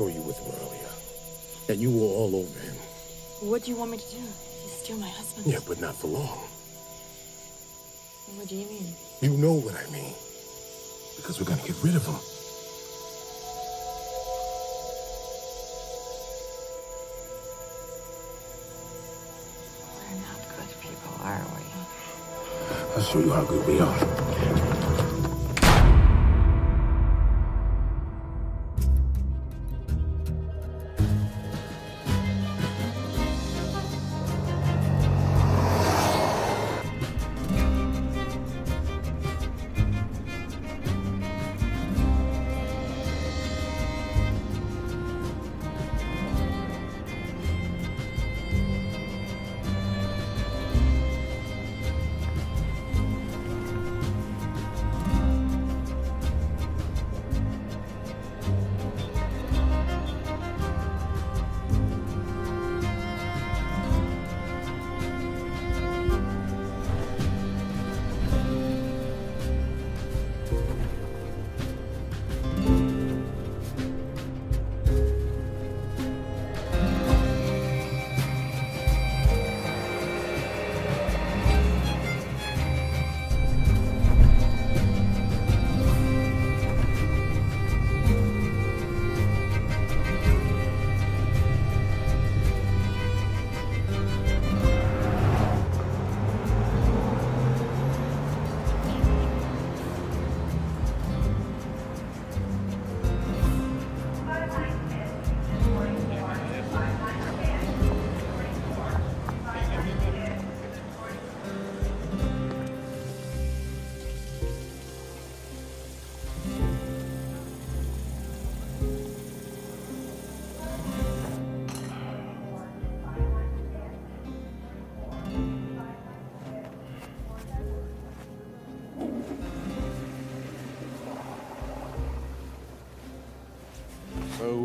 saw you with him earlier. And you were all over him. What do you want me to do? He's still my husband. Yeah, but not for long. What do you mean? You know what I mean. Because we're gonna get rid of him. We're not good people, are we? I'll show you how good we are.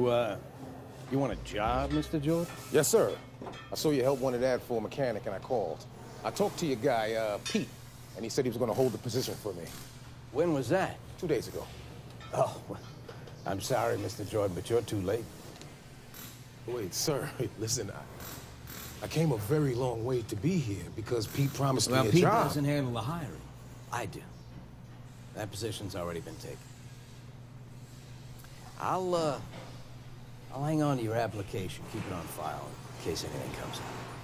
So, uh, you want a job, Mr. Jordan? Yes, sir. I saw you help wanted ad for a mechanic, and I called. I talked to your guy, uh, Pete, and he said he was gonna hold the position for me. When was that? Two days ago. Oh, well, I'm sorry, Mr. Jordan, but you're too late. Wait, sir, listen, I, I came a very long way to be here because Pete promised Well, me a Pete job. doesn't handle the hiring. I do. That position's already been taken. I'll, uh, I'll hang on to your application, keep it on file in case anything comes up.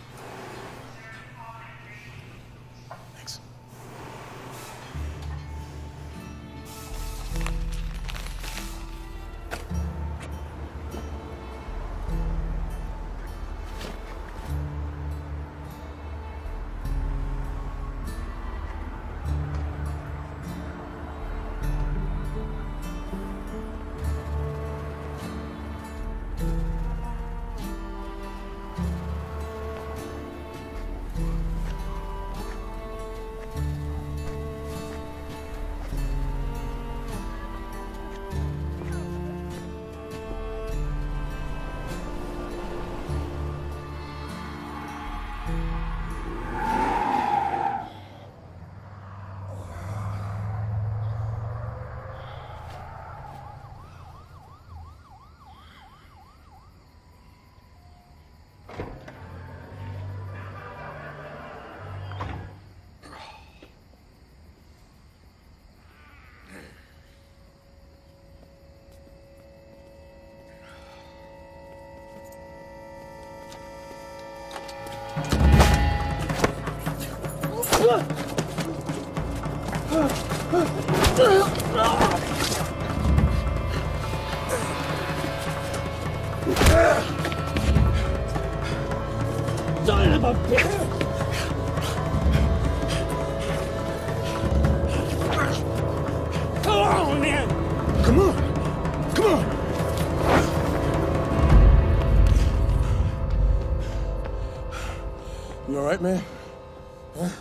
Right, man?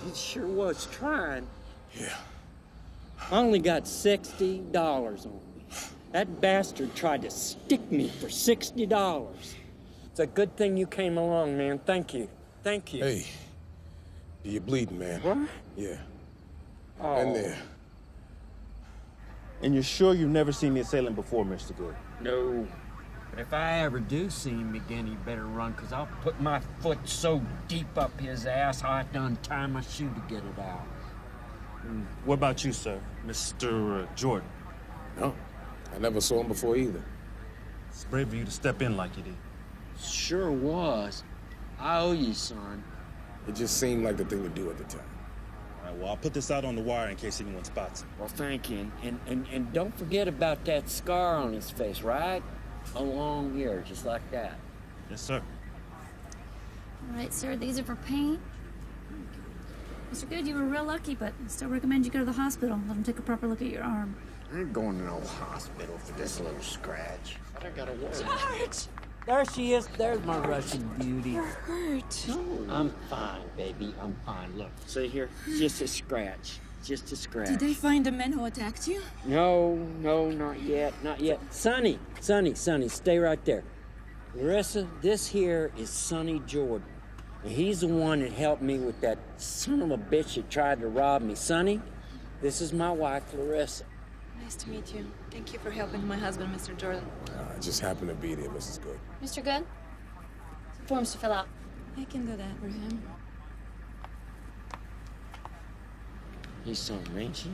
It sure was trying. Yeah. I only got $60 on me. That bastard tried to stick me for $60. It's a good thing you came along, man. Thank you. Thank you. Hey, you're bleeding, man. What? Yeah. Oh. And there. And you're sure you've never seen the assailant before, Mr. Good? No. But if I ever do see him again, he better run, because I'll put my foot so deep up his ass, I'll have to untie my shoe to get it out. What about you, sir? Mr. Uh, Jordan? No, I never saw him before either. It's brave of you to step in like you did. Sure was. I owe you, son. It just seemed like the thing to do at the time. All right, well, I'll put this out on the wire in case anyone spots him. Well, thank you. And, and, and don't forget about that scar on his face, right? Along here, just like that. Yes, sir. All right, sir, these are for paint. Mr. Good, you were real lucky, but I still recommend you go to the hospital. Let them take a proper look at your arm. I ain't going to no hospital for this little scratch. I don't gotta worry. George! There she is. There's my Russian beauty. You're hurt. I'm fine, baby. I'm fine. Look, see here? Just a scratch. Just a scratch. Did they find the men who attacked you? No, no, not yet. Not yet. Sonny, Sonny, Sonny, stay right there. Larissa, this here is Sonny Jordan. And he's the one that helped me with that son of a bitch that tried to rob me. Sonny, this is my wife, Larissa. Nice to meet you. Thank you for helping my husband, Mr. Jordan. Uh, I just happened to be there, Mrs. Good. Mr. Good? Some forms to fill out. I can do that for him. He's son, ain't he?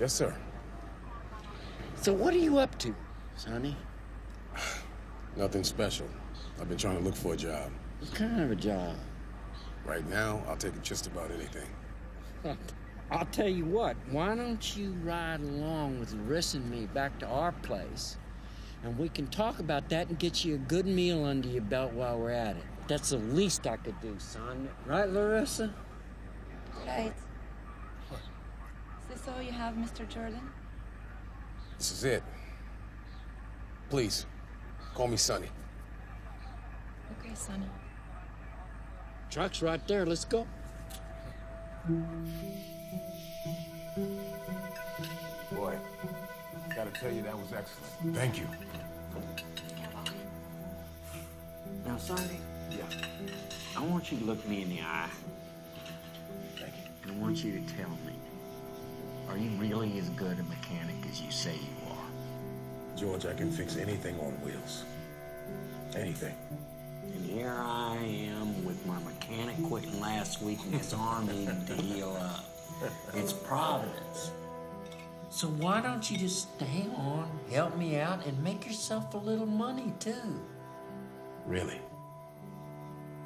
Yes, sir. So what are you up to, Sonny? Nothing special. I've been trying to look for a job. What kind of a job? Right now, I'll take just about anything. I'll tell you what, why don't you ride along with Larissa and me back to our place? And we can talk about that and get you a good meal under your belt while we're at it. That's the least I could do, son. Right, Larissa? Right. Is this all you have, Mr. Jordan? This is it. Please, call me Sonny. Okay, Sonny. Truck's right there. Let's go. Boy, gotta tell you, that was excellent. Thank you. Now, Sonny. Yeah. I want you to look me in the eye. Thank you. And I want you to tell me, are you really as good a mechanic as you say you are? George, I can fix anything on wheels. Anything. And here I am with my mechanic quitting last week and his arm needing to heal up. It's Providence. So why don't you just stay on, help me out, and make yourself a little money too? Really?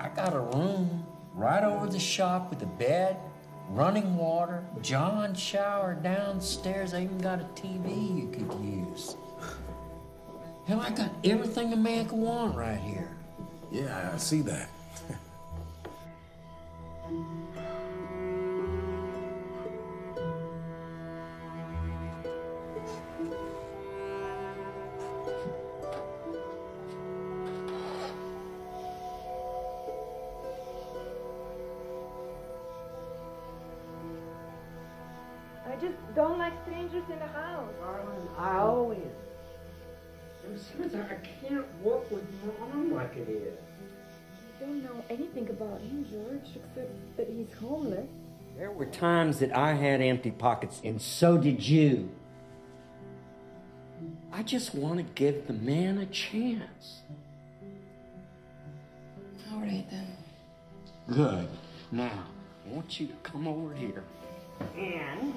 I got a room right over the shop with a bed, running water, John shower downstairs. I even got a TV you could use. Hell, I got everything a man could want right here. Yeah, I see that. times that I had empty pockets, and so did you. I just want to give the man a chance. All right, then. Good. Now, I want you to come over here and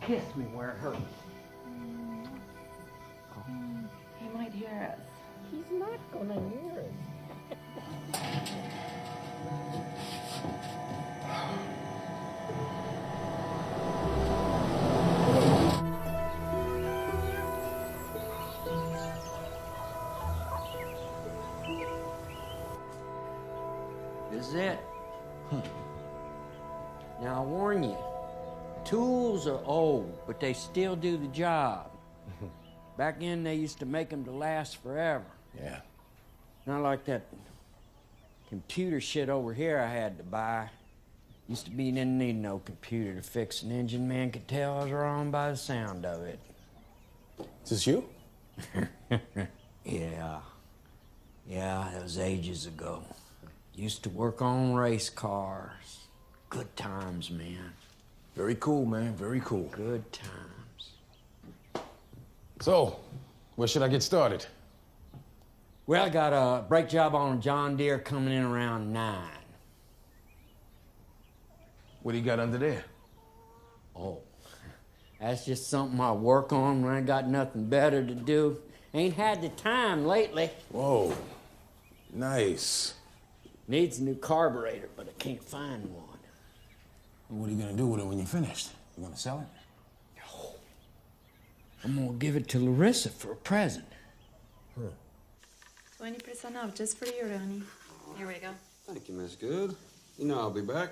kiss me where it hurts. He might hear us. He's not gonna hear us. It. Now, I warn you, tools are old, but they still do the job. Back then, they used to make them to last forever. Yeah. Not like that computer shit over here I had to buy. Used to be didn't need no computer to fix an engine. Man could tell I was wrong by the sound of it. Is this you? Yeah. Yeah, that was ages ago. Used to work on race cars. Good times, man. Very cool, man. Very cool. Good times. So, where should I get started? Well, I got a brake job on a John Deere coming in around nine. What do you got under there? Oh, that's just something I work on when I got nothing better to do. Ain't had the time lately. Whoa. Nice. Needs a new carburetor, but I can't find one. What are you gonna do with it when you're finished? You gonna sell it? No. I'm gonna give it to Larissa for a present. Huh. 20% off just for you, Ronnie. Here we go. Thank you, Miss Good. You know I'll be back.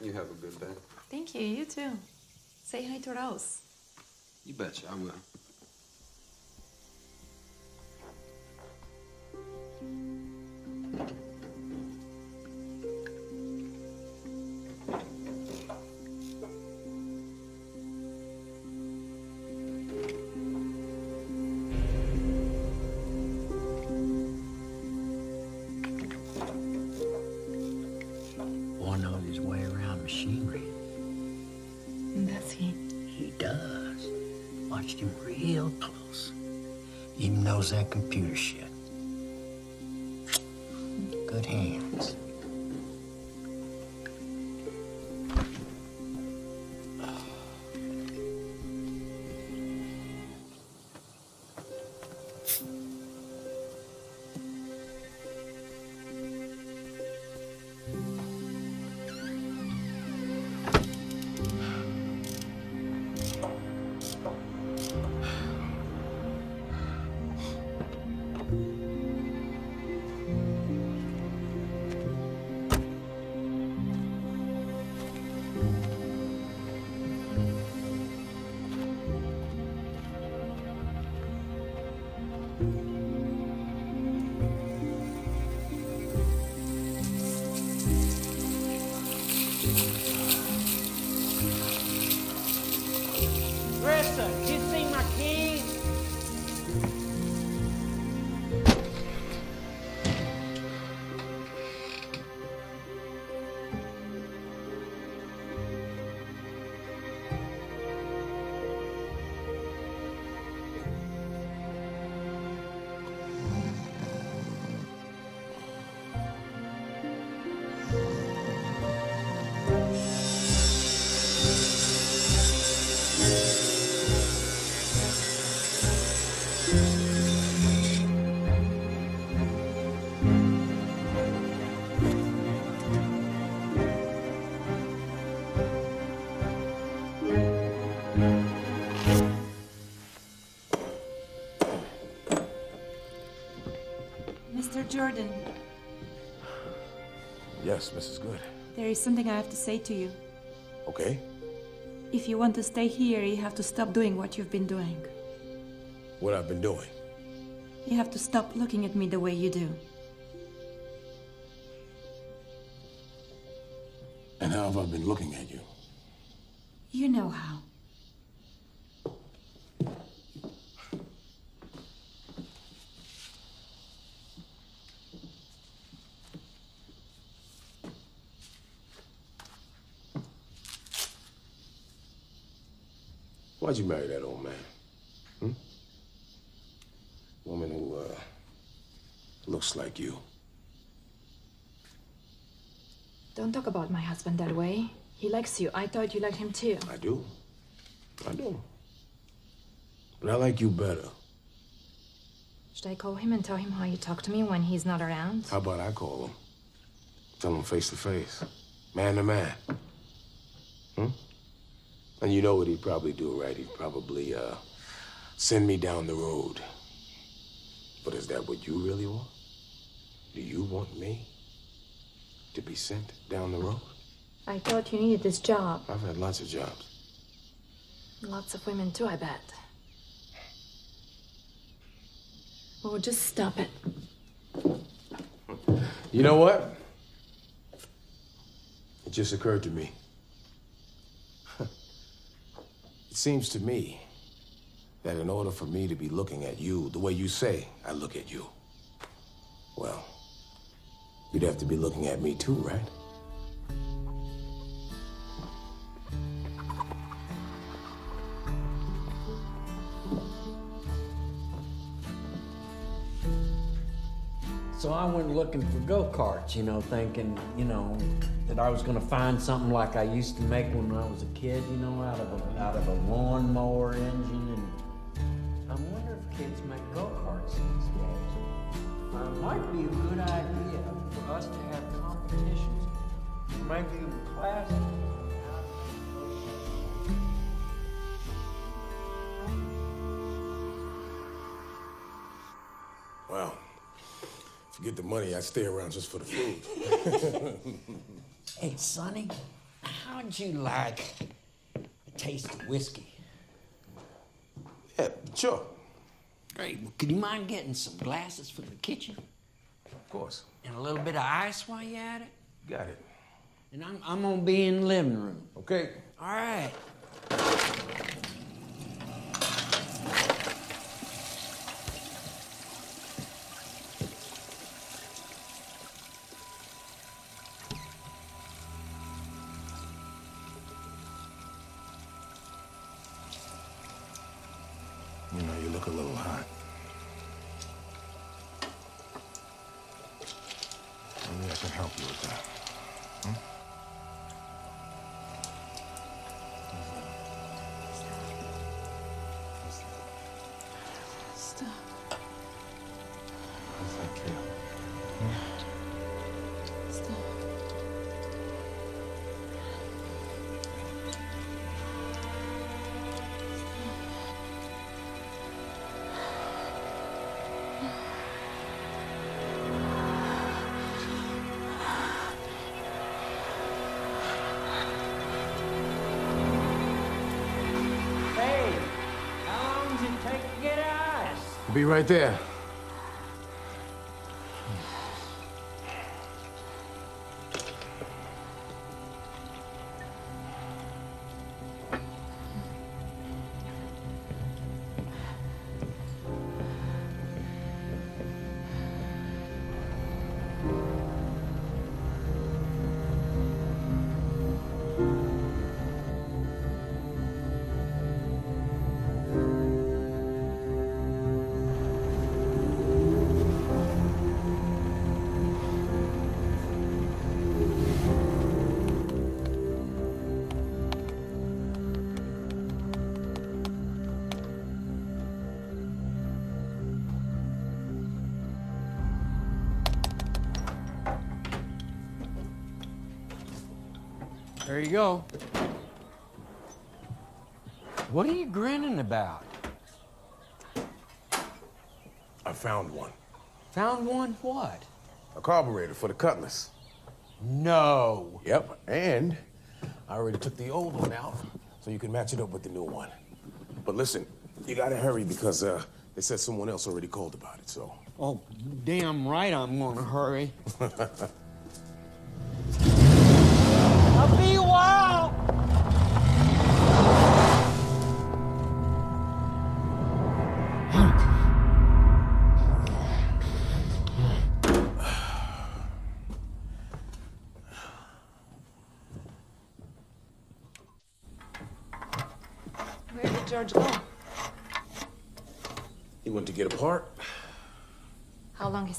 You have a good day. Thank you, you too. Say hi to Rose. You betcha I will. Jordan, Yes, Mrs. Good. there is something I have to say to you. Okay. If you want to stay here, you have to stop doing what you've been doing. What I've been doing. You have to stop looking at me the way you do. And how have I been looking at you? You know how. Why'd you marry that old man? Hmm? Woman who, uh, looks like you. Don't talk about my husband that way. He likes you. I thought you liked him too. I do. I do. But I like you better. Should I call him and tell him how you talk to me when he's not around? How about I call him? Tell him face to face. Man to man. And you know what he'd probably do, right? He'd probably, uh, send me down the road. But is that what you really want? Do you want me to be sent down the road? I thought you needed this job. I've had lots of jobs. Lots of women too, I bet. Oh, just stop it. You know what? It just occurred to me. It seems to me that in order for me to be looking at you the way you say I look at you, well, you'd have to be looking at me too, right? Looking for go-karts, you know, thinking, you know, that I was gonna find something like I used to make when I was a kid, you know, out of a, out of a lawnmower engine. And I wonder if kids make go-karts these days. Uh, it might be a good idea for us to have competitions, maybe even classes. Well, forget the money. I stay around just for the food. Hey, Sonny, how'd you like a taste of whiskey? yeah, sure. Great. Well, could you mind getting some glasses for the kitchen? Of course. And a little bit of ice while you're at it? Got it. And I'm, I'm gonna be in the living room. Okay. All right. I can help you with that. Hmm? Right there. Go. What are you grinning about? I found one. Found one what? A carburetor for the Cutlass. No. Yep, and I already took the old one out, so you can match it up with the new one. But listen, you gotta hurry because uh, they said someone else already called about it, so. Oh, damn right I'm gonna hurry.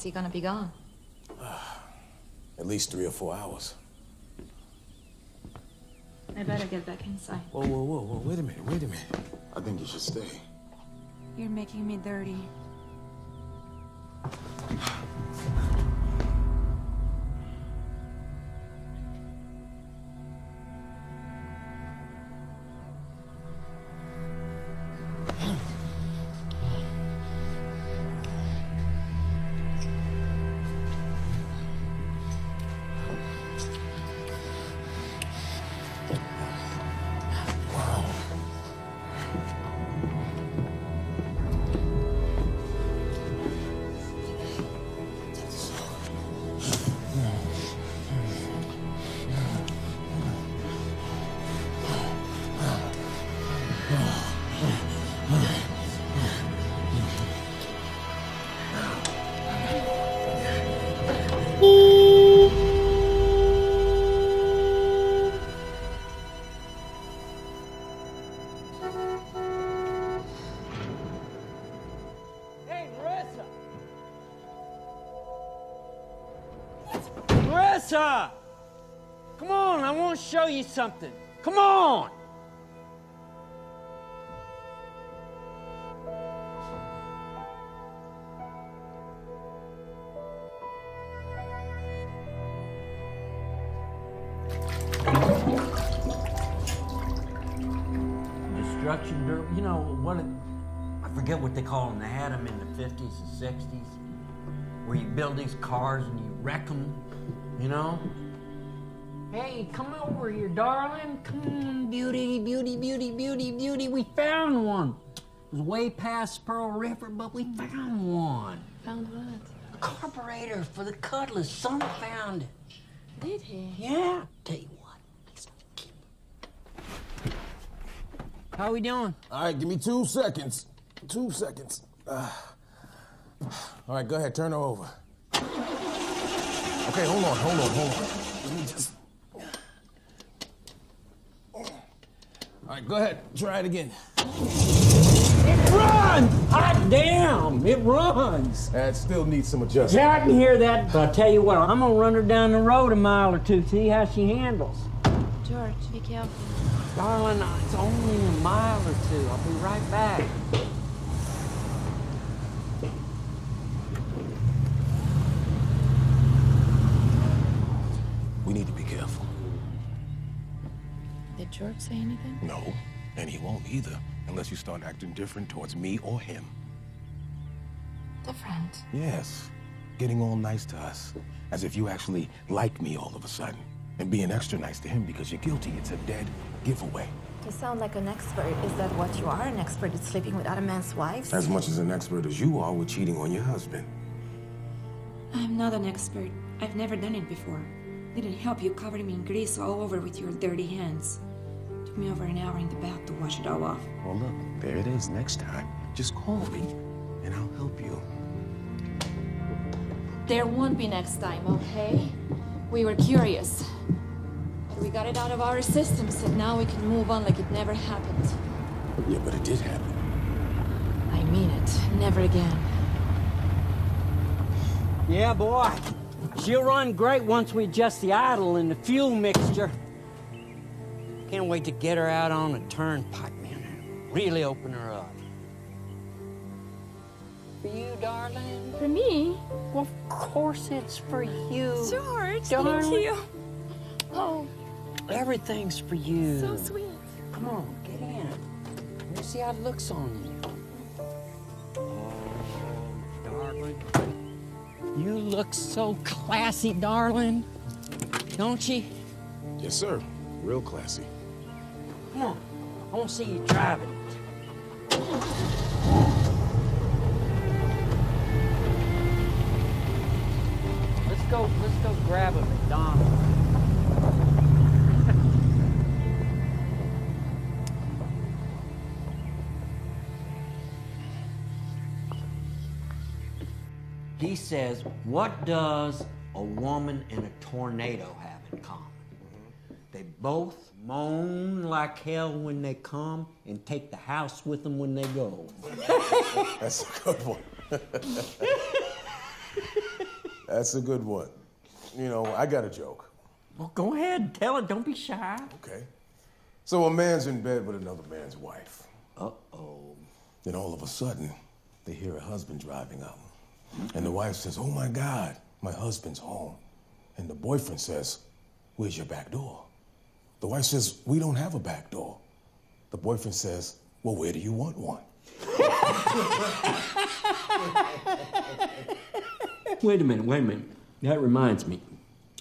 he gonna be gone? At least three or four hours. I better get back inside. Whoa, whoa, whoa, whoa, wait a minute, wait a minute. I think you should stay. You're making me dirty. show you something. Come on! Destruction, der- you know, what, it- I forget what they call them. They had them in the 50s and 60s, where you build these cars and you wreck them, you know? Hey, come over here, darling. Come on, beauty, beauty, beauty, beauty, beauty. We found one. It was way past Pearl River, but we found one. Found what? A carburetor for the Cutlass. Son found it. Did he? Yeah. Tell you what. How we doing? All right, give me two seconds. Two seconds. Ah. all right, go ahead, turn her over. Okay, hold on, hold on, hold on. Let me just. All right, go ahead, try it again. It runs! Hot damn! It runs! That still needs some adjustment. Yeah, I can hear that, but I tell you what, I'm gonna run her down the road a mile or two, see how she handles. George, be careful. Darling, it's only a mile or two. I'll be right back. George say anything? No, and he won't either, unless you start acting different towards me or him. Different. Yes, getting all nice to us, as if you actually like me all of a sudden, and being extra nice to him because you're guilty. It's a dead giveaway. You sound like an expert. Is that what you are? An expert at sleeping with other men's wives? As much as an expert as you are with cheating on your husband. I'm not an expert. I've never done it before. Didn't help you covered me in grease all over with your dirty hands. Took me over an hour in the bath to wash it all off. Well, look, there it is. Next time, just call me, and I'll help you. There won't be next time, okay? We were curious. But we got it out of our systems, and now we can move on like it never happened. Yeah, but it did happen. I mean it. Never again. Yeah, boy. She'll run great once we adjust the idle and the fuel mixture. Can't wait to get her out on the turnpike, man. Really open her up. For you, darling? For me? Well, of course it's for you. George, darling. thank you. Oh, Everything's for you. so sweet. Come on, get in. Let me see how it looks on you. Oh, darling. You look so classy, darling. Don't you? Yes, sir. Real classy. Come on. I want to see you driving. Let's go, let's go grab a McDonald's. He says, What does a woman and a tornado have in common? They both moan like hell when they come and take the house with them when they go. That's a good one. That's a good one. You know, I got a joke. Well, go ahead, tell it. Don't be shy. Okay. So a man's in bed with another man's wife. Uh oh. Then all of a sudden, they hear a husband driving up. And the wife says, Oh my God, my husband's home. And the boyfriend says, Where's your back door? The wife says, We don't have a back door. The boyfriend says, Well, where do you want one? Wait a minute, wait a minute. That reminds me.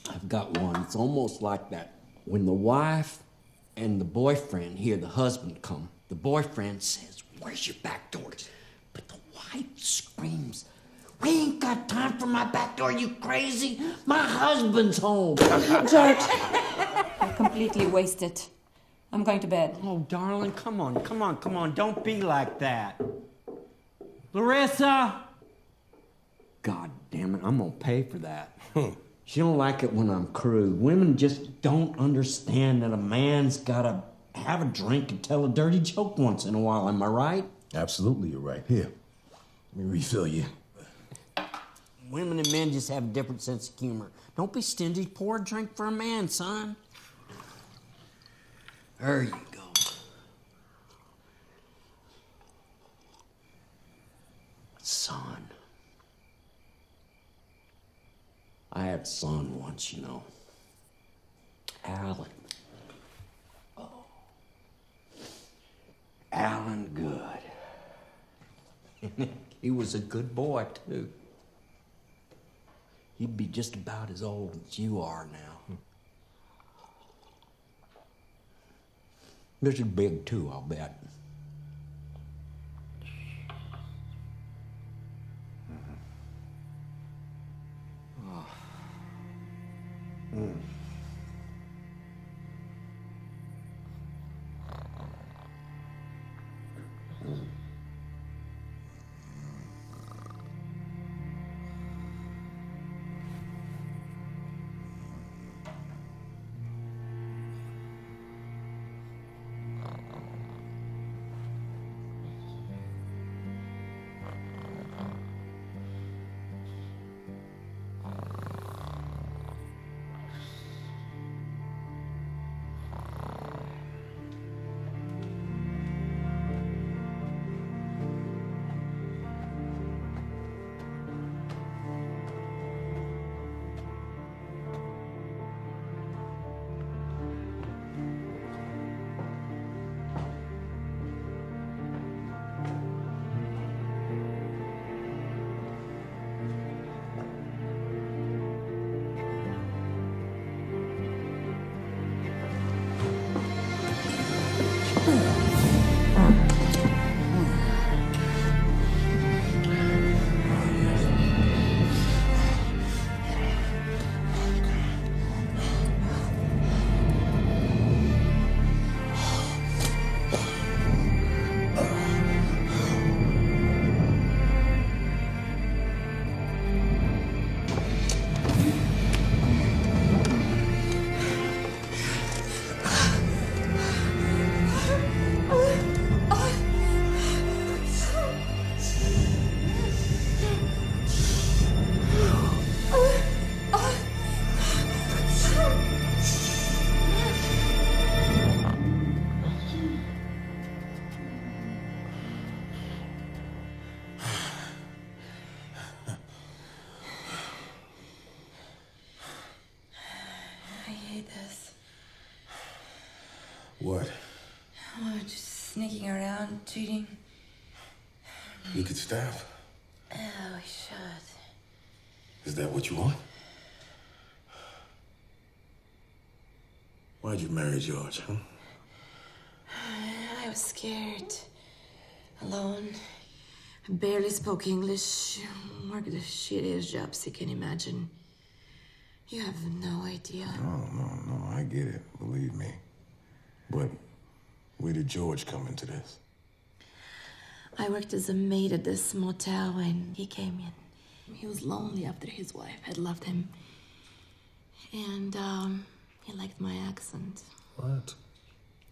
I've got one. It's almost like that. When the wife and the boyfriend hear the husband come, the boyfriend says, Where's your back door? But the wife screams, We ain't got time for my back door, you crazy? My husband's home. George, you're completely wasted. I'm going to bed. Oh, darling, come on, come on, come on. Don't be like that. Larissa! God damn it, I'm gonna pay for that. Hmm. She don't like it when I'm crude. Women just don't understand that a man's gotta have a drink and tell a dirty joke once in a while, am I right? Absolutely, you're right. Here, let me refill you. Women and men just have a different sense of humor. Don't be stingy. Pour a drink for a man, son. There you go. Son. I had a son once, you know. Alan. Oh. Alan Good. he was a good boy, too. He'd be just about as old as you are now. This is big, too, I'll bet. Sneaking around, cheating. You could stab. Oh, I should. Is that what you want? Why'd you marry George, huh? I was scared. Alone. I barely spoke English. Worked the shittiest jobs you can imagine. You have no idea. No, no, no, I get it. Believe me. But where did George come into this? I worked as a maid at this motel when he came in. He was lonely after his wife had left him. And, um, he liked my accent. What?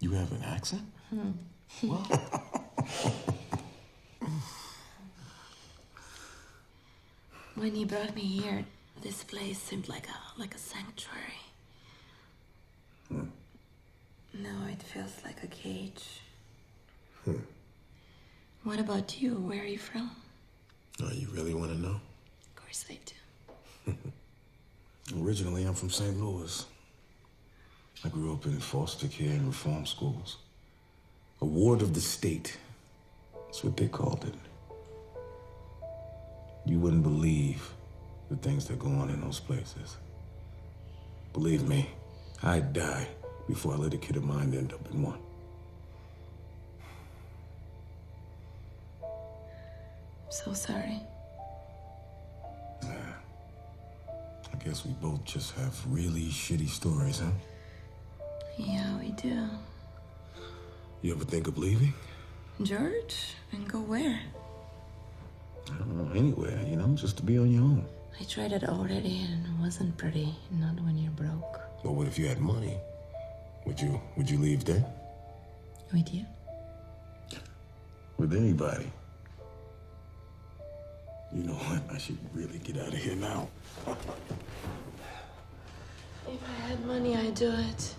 You have an accent? Hmm. when he brought me here, this place seemed like a like a sanctuary. Now it feels like a cage. Hmm. What about you? Where are you from? Oh, you really want to know? Of course I do. Originally, I'm from St. Louis. I grew up in foster care and reform schools. A ward of the state. That's what they called it. You wouldn't believe the things that go on in those places. Believe me, I'd die before I let a kid of mine end up in one. I'm so sorry. I guess we both just have really shitty stories, huh? Yeah, we do. You ever think of leaving? George? And go where? I don't know, anywhere, you know, just to be on your own. I tried it already and it wasn't pretty. Not when you're broke. But what if you had money? Would you would you leave then? With you? With anybody? You know what? I should really get out of here now. If I had money, I'd do it.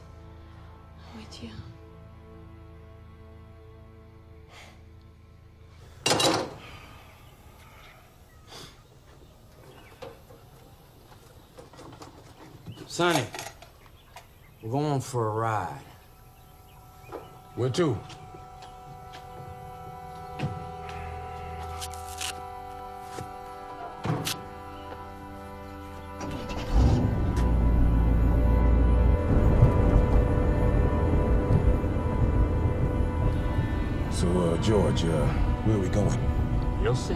With you. Sonny, we're going for a ride. Where to? So, uh, George, uh, where are we going? You'll see.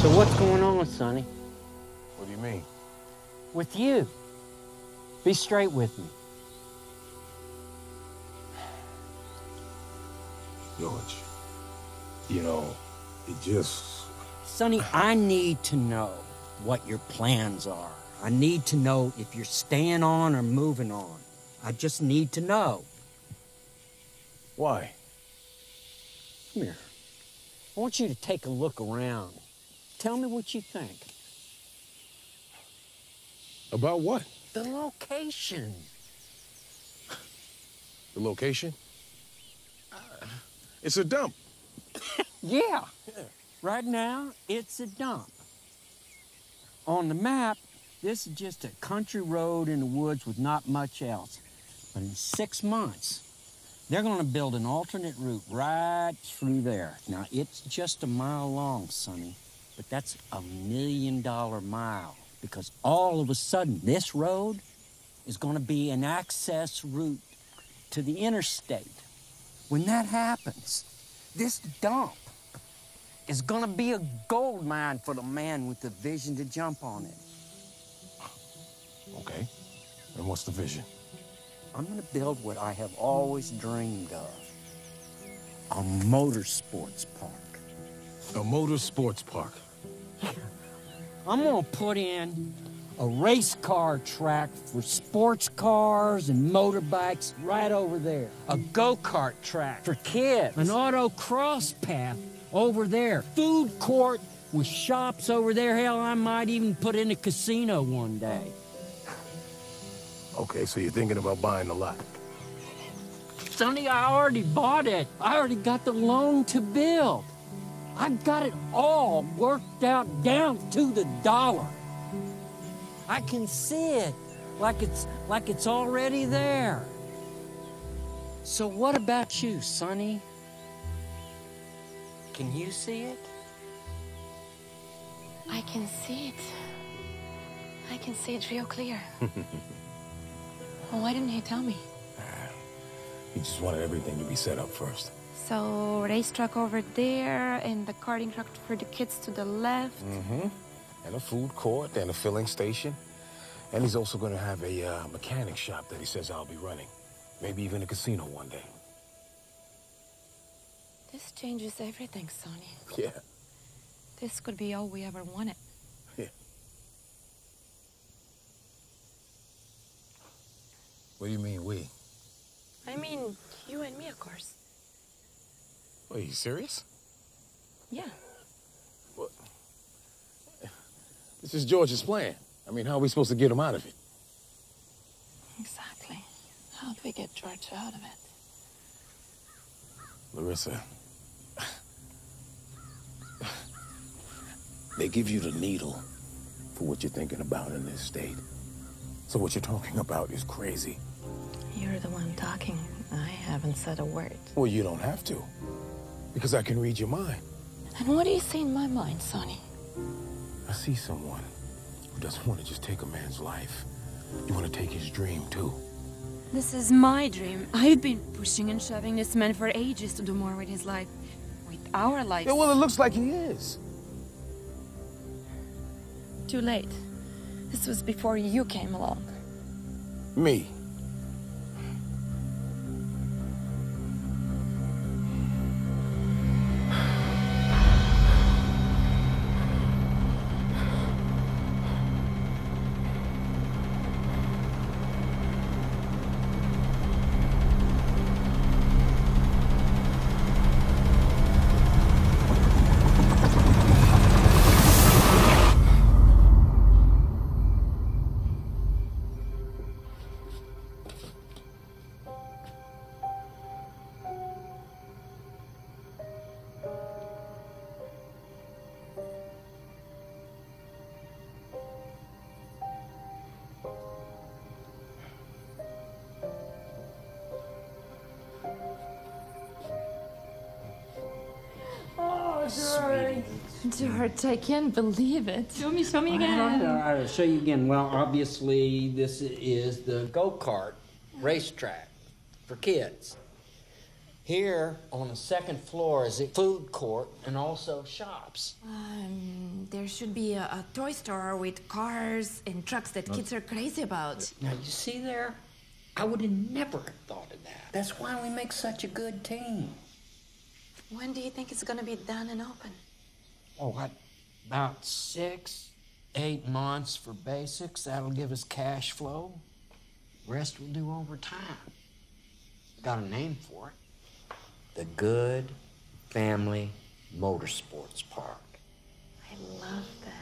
So what's going on, Sonny? With you? Be straight with me. George, you know, it just. Sonny, I need to know what your plans are. I need to know if you're staying on or moving on. I just need to know. Why? Come here. I want you to take a look around. Tell me what you think. About what? The location. The location? Uh, it's a dump. Yeah. Right now, it's a dump. On the map, this is just a country road in the woods with not much else. But in six months, they're going to build an alternate route right through there. Now, it's just a mile long, Sonny, but that's a million dollar mile because all of a sudden, this road is going to be an access route to the interstate. When that happens, this dump is going to be a gold mine for the man with the vision to jump on it. Okay. And what's the vision? I'm going to build what I have always dreamed of a motorsports park. A motor sports park. I'm to put in a race car track for sports cars and motorbikes right over there. A go kart track for kids. An auto cross path over there. Food court with shops over there. Hell, I might even put in a casino one day. Okay, so you're thinking about buying the lot. Sonny, I already bought it. I already got the loan to build. I've got it all worked out down to the dollar. I can see it like it's like it's already there. So what about you, Sonny? Can you see it? I can see it. I can see it real clear. well, why didn't he tell me? He just wanted everything to be set up first. So, racetrack over there, and the karting track for the kids to the left. Mm-hmm. And a food court and a filling station. And he's also going to have a uh, mechanic shop that he says I'll be running. Maybe even a casino one day. This changes everything, Sonny. Yeah. This could be all we ever wanted. Yeah. What do you mean, we? I mean, you and me, of course. Are you serious? Yeah. What? This is George's plan. I mean, how are we supposed to get him out of it? Exactly. How do we get George out of it? Larissa. They give you the needle for what you're thinking about in this state. So what you're talking about is crazy. You're the one talking. I haven't said a word. Well, you don't have to. Because I can read your mind. And what do you see in my mind, Sonny? I see someone who doesn't want to just take a man's life. You want to take his dream, too. This is my dream. I've been pushing and shoving this man for ages to do more with his life. With our life. Yeah, well, it looks like he is. Too late. This was before you came along. Me. George, I can't believe it. Show me, show me All right, again. all right, I'll show you again. Well, obviously, this is the go kart racetrack for kids. Here on the second floor is a food court and also shops. Um, there should be a, a toy store with cars and trucks that kids are crazy about. Now, you see there? I would have never have thought of that. That's why we make such a good team. When do you think it's gonna be done and open? Oh, what? About six, eight months for basics. That'll give us cash flow. Rest we'll do over time. Got a name for it. The Good Family Motorsports Park. I love that.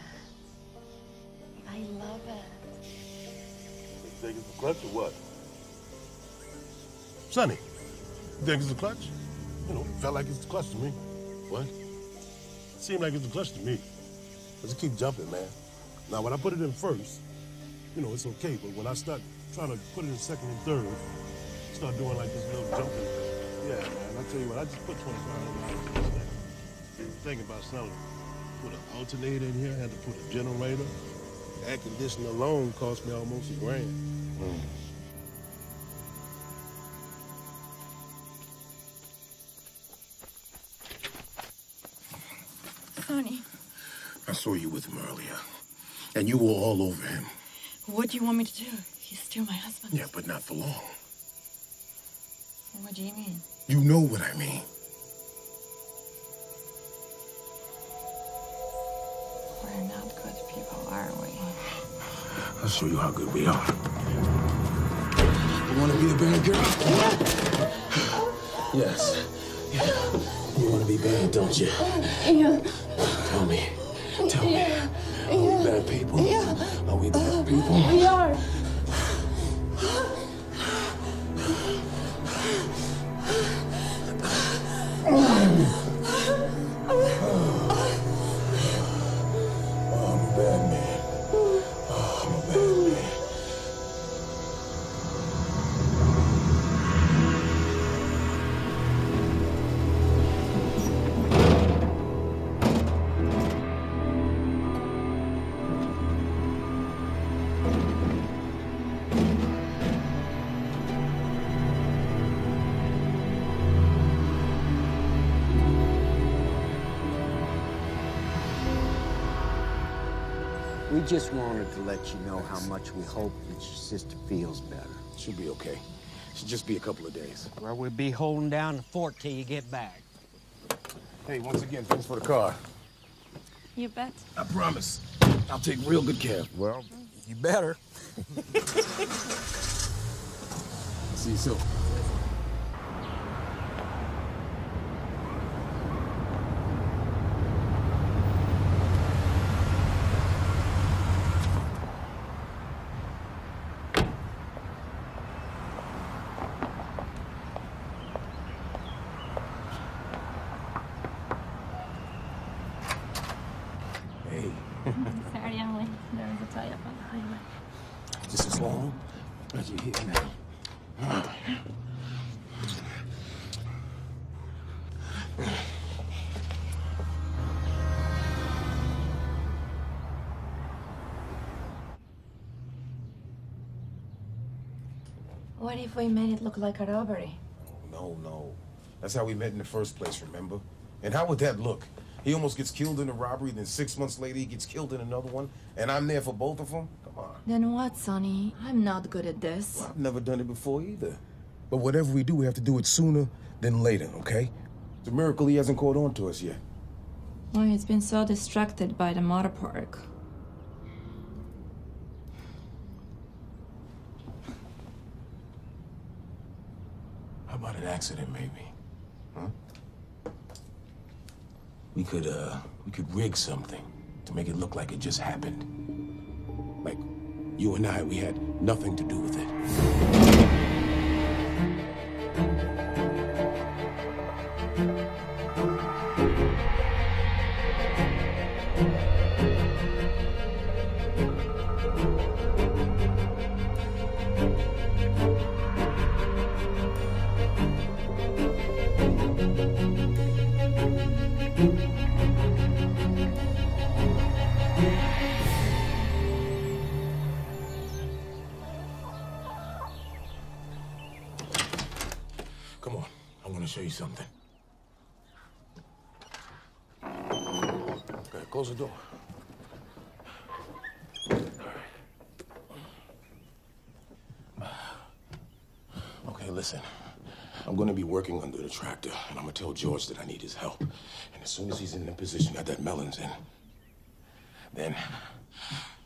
I love it. Think it's a clutch or what? Sonny, you think it's a clutch? You know, it felt like it's the clutch to me. What? Seemed like it's a clutch to me. Let's keep jumping, man. Now, when I put it in first, you know, it's okay. But when I start trying to put it in second and third, start doing like this little jumping. Yeah, man. I tell you what, I just put 25 dollars in Thinking about selling. Put an alternator in here, had to put a generator. Air conditioner alone cost me almost a grand. Mm. I saw you with him earlier, and you were all over him. what do you want me to do? He's still my husband. Yeah, but not for long. What do you mean? You know what I mean. We're not good people, are we? I'll show you how good we are. You want to be a bad girl? Yes. Yeah. You want to be bad, don't you? Yeah. Tell me. Tell me. Yeah. Are we bad people? Yeah. Are we bad people? We are. Just wanted to let you know how much we hope that your sister feels better. She'll be okay. Should just be a couple of days. Well, we'll be holding down the fort till you get back. Hey, once again, thanks for the car. You bet. I promise. I'll take real good care. Well, you better. See you soon. Hey, Sorry, Emily. There was a tie up on the highway. just as long as you're here now. What if we made it look like a robbery? No, no. That's how we met in the first place, remember? And how would that look? He almost gets killed in a robbery, then six months later he gets killed in another one, and I'm there for both of them? Come on. Then what, Sonny? I'm not good at this. I've never done it before either. But whatever we do, we have to do it sooner than later, okay? It's a miracle he hasn't caught on to us yet. Oh, he's been so distracted by the motor park. How about an accident, maybe? Huh? We could, uh, we could rig something to make it look like it just happened. Like, you and I, we had nothing to do with it. Under the tractor, and I'm gonna tell George that I need his help. And as soon as he's in the position that that melon's in, then,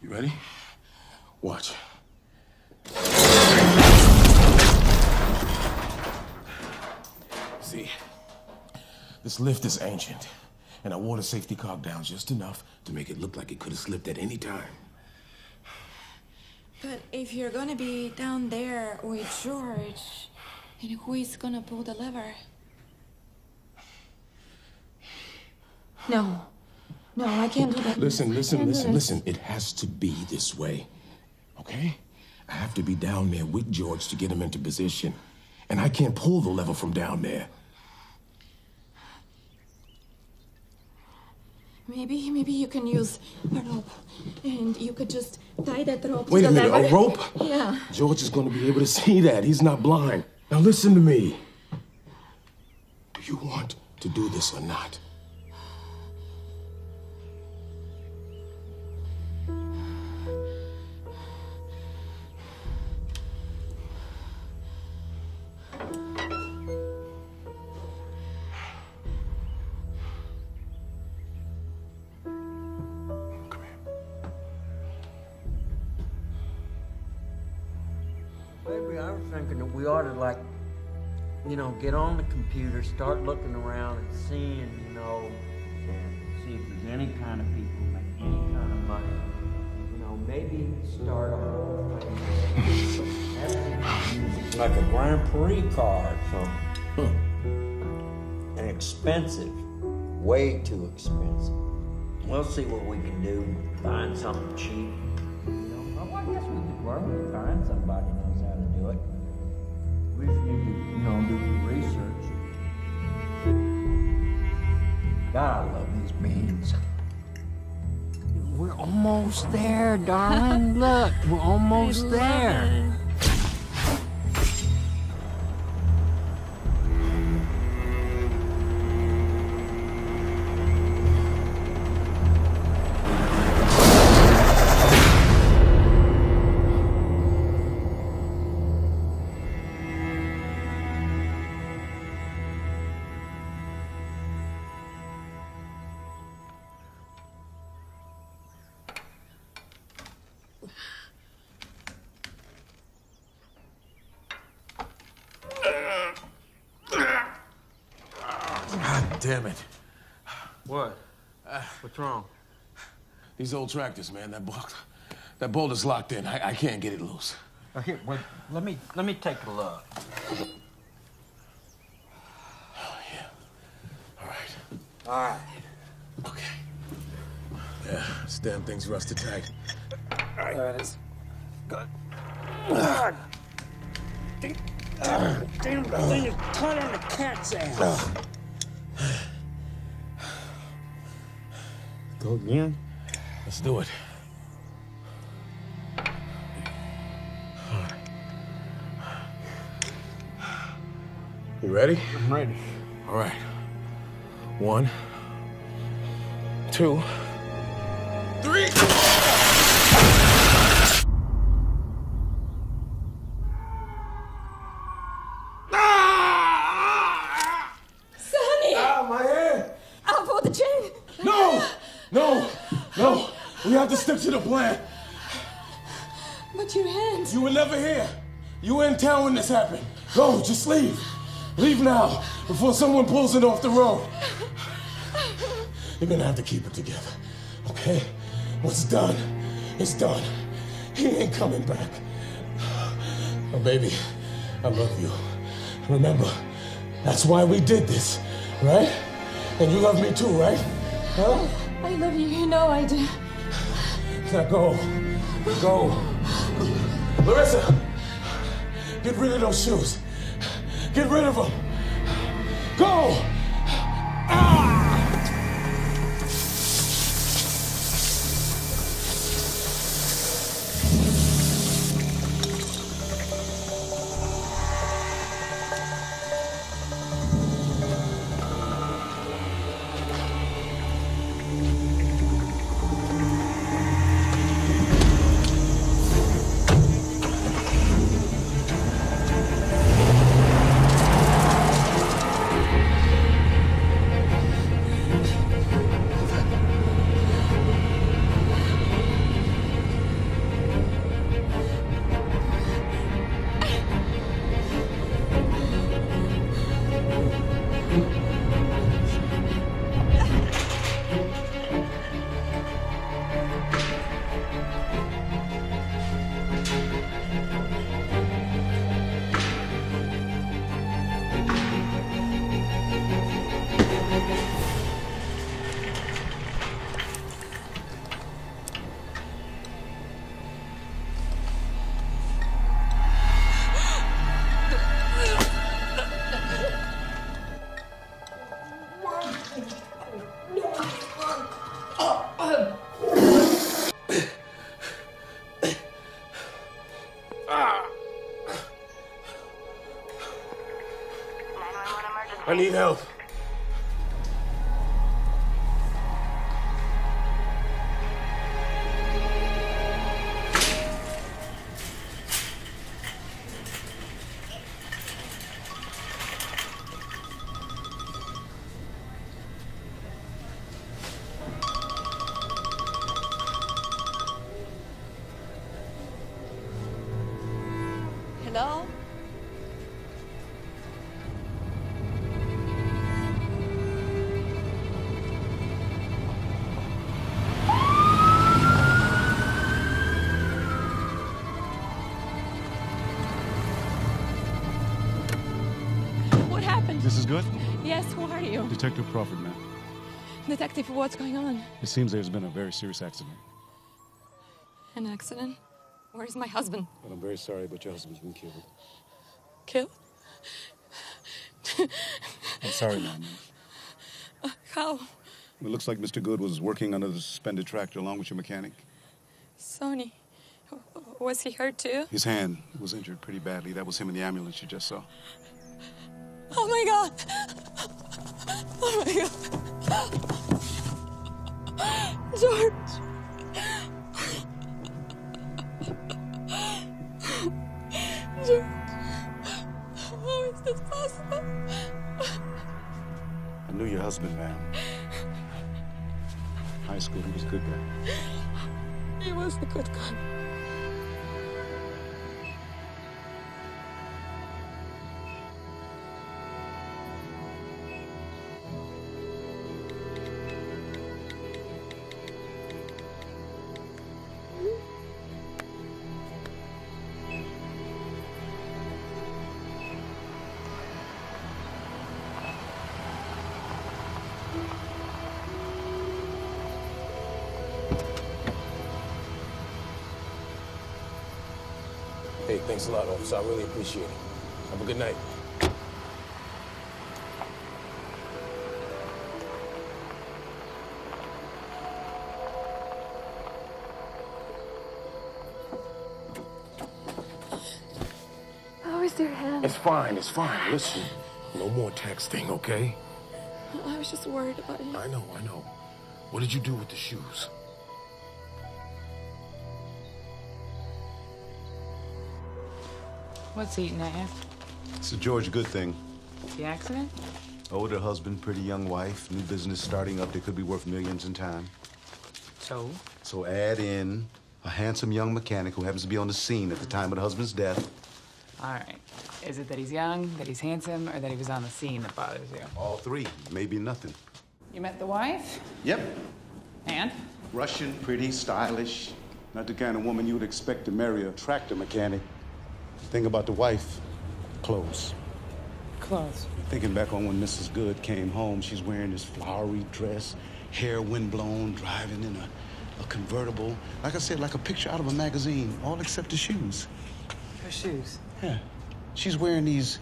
you ready? Watch. See, this lift is ancient, and I wore the safety cog down just enough to make it look like it could have slipped at any time. But if you're gonna be down there with George, then who is gonna pull the lever? No. No, I can't do that. Listen, listen, listen, listen. It has to be this way. Okay? I have to be down there with George to get him into position. And I can't pull the lever from down there. Maybe, maybe you can use a rope, and you could just tie that rope Wait to a minute, lever. a rope? Yeah. George is going to be able to see that. He's not blind. Now listen to me. Do you want to do this or not? Computer, start looking around and seeing, you know, and see if there's any kind of people make any kind of money. You know, maybe start a whole thing. Like a Grand Prix car or something. And expensive. Way too expensive. We'll see what we can do. Find something cheap. You know, well, I guess we could probably find somebody knows how to do it. We need you know, do some God, I love these beans. We're almost there, darling. Look, we're almost there. Damn it. What? What's wrong? These old tractors, man, that bolt, that bolt is locked in. I, I can't get it loose. Oh, here, wait, let me let me take a look. Oh yeah. All right. Alright. Okay. Yeah, this damn thing's rusted tight. All right. There it is. Good. God. Damn, damn thing is tight on the cat's ass. Go again? Let's do it. You ready? I'm ready. All right. One, two, three. To stick to the plan. But your hands. You were never here. You were in town when this happened. Go, just leave. Leave now, before someone pulls it off the road. You're gonna have to keep it together, okay? What's done is done. He ain't coming back. Oh, baby, I love you. Remember, that's why we did this, right? And you love me too, right? Huh? I love you. You know I do. Now go. Go. Larissa, get rid of those shoes. Get rid of them. Go! Help. Good? Yes, who are you? Detective Crawford, ma'am. Detective, what's going on? It seems there's been a very serious accident. An accident? Where's my husband? But I'm very sorry, but your husband's been killed. Killed? I'm sorry, ma'am. Uh, how? It looks like Mr. Good was working under the suspended tractor along with your mechanic. Sonny. Was he hurt too? His hand was injured pretty badly. That was him in the ambulance you just saw. Oh my god! Oh my god! George! George! How is this possible? I knew your husband, ma'am. High school, he was a good guy. He was a good guy. A. I really appreciate it. Have a good night. How is your hand? It's fine, it's fine. Listen, no more texting, okay? I was just worried about you. I know, I know. What did you do with the shoes? What's eating at you? It's a George Good thing. The accident? Older husband, pretty young wife, new business starting up that could be worth millions in time. So? So add in a handsome young mechanic who happens to be on the scene at the time of the husband's death. All right. Is it that he's young, that he's handsome, or that he was on the scene that bothers you? All three, maybe nothing. You met the wife? Yep. And? Russian, pretty, stylish. Not the kind of woman you would expect to marry a tractor mechanic. Thing about the wife, clothes. Clothes. Thinking back on when Mrs. Good came home, she's wearing this flowery dress, hair windblown, driving in a, a convertible. Like I said, like a picture out of a magazine, all except the shoes. Her shoes. Yeah. She's wearing these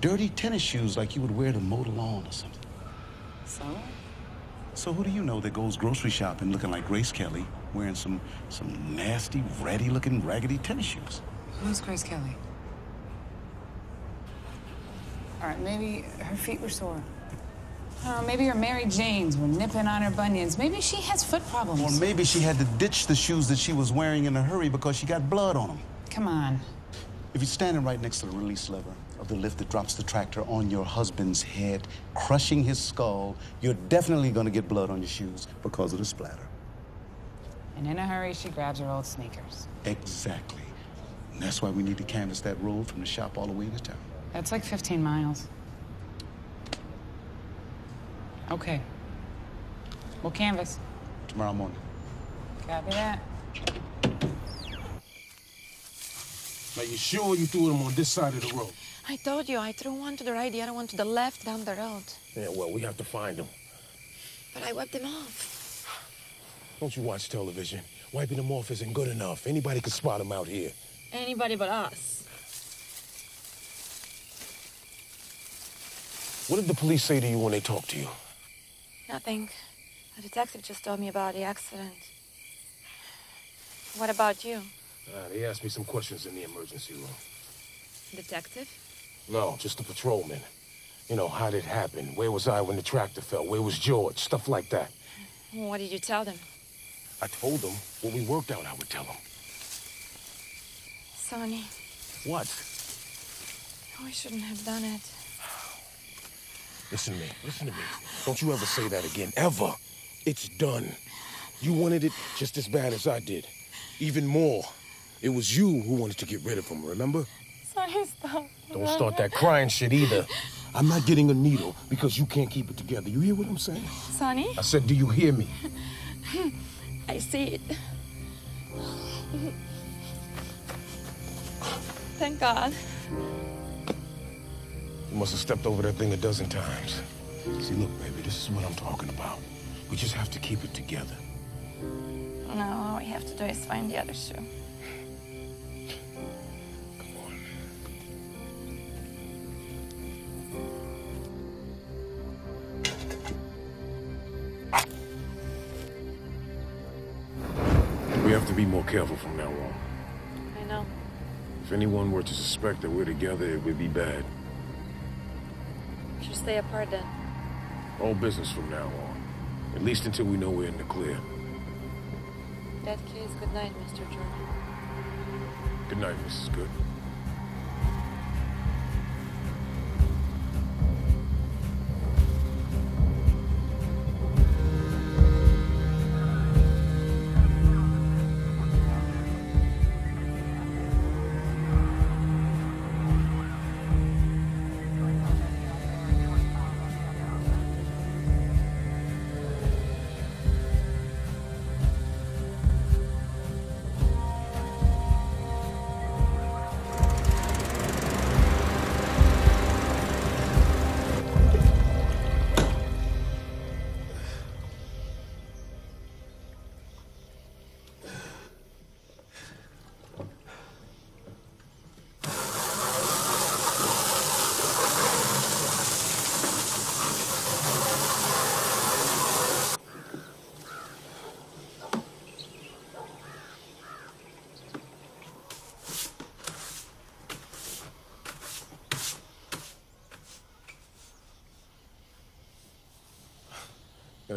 dirty tennis shoes like you would wear to mow the lawn or something. So? So who do you know that goes grocery shopping looking like Grace Kelly, wearing some some nasty, ratty looking raggedy tennis shoes? Who's Grace Kelly? All right, maybe her feet were sore. Oh, maybe her Mary Janes were nipping on her bunions. Maybe she has foot problems. Or maybe she had to ditch the shoes that she was wearing in a hurry because she got blood on them. Come on. If you're standing right next to the release lever of the lift that drops the tractor on your husband's head, crushing his skull, you're definitely gonna get blood on your shoes because of the splatter. And in a hurry, she grabs her old sneakers. Exactly. And that's why we need to canvass that road from the shop all the way into town. That's like 15 miles. Okay. We'll canvas. Tomorrow morning. Copy that. Are you sure you threw them on this side of the road? I told you, I threw one to the right, the other one to the left, down the road. Yeah, well, we have to find them. But I wiped them off. Don't you watch television? Wiping them off isn't good enough. Anybody can spot them out here. Anybody but us. What did the police say to you when they talked to you? Nothing. The detective just told me about the accident. What about you? Uh, they asked me some questions in the emergency room. Detective? No, just a patrolman. You know, how did it happen? Where was I when the tractor fell? Where was George? Stuff like that. What did you tell them? I told them when we worked out, I would tell them. Sonny, What? we shouldn't have done it. Listen to me. Listen to me. Don't you ever say that again. Ever. It's done. You wanted it just as bad as I did. Even more. It was you who wanted to get rid of him, remember? Sonny, stop. Don't start that crying shit either. I'm not getting a needle because you can't keep it together. You hear what I'm saying? Sonny? I said, do you hear me? I see it. Thank God. You must have stepped over that thing a dozen times. See, look, baby, this is what I'm talking about. We just have to keep it together. No, all we have to do is find the other shoe. Come on. We have to be more careful If anyone were to suspect that we're together, it would be bad. Should stay apart then. All business from now on. At least until we know we're in the clear. In that case, good night, Mr. Jordan. Good night, Mrs. Good.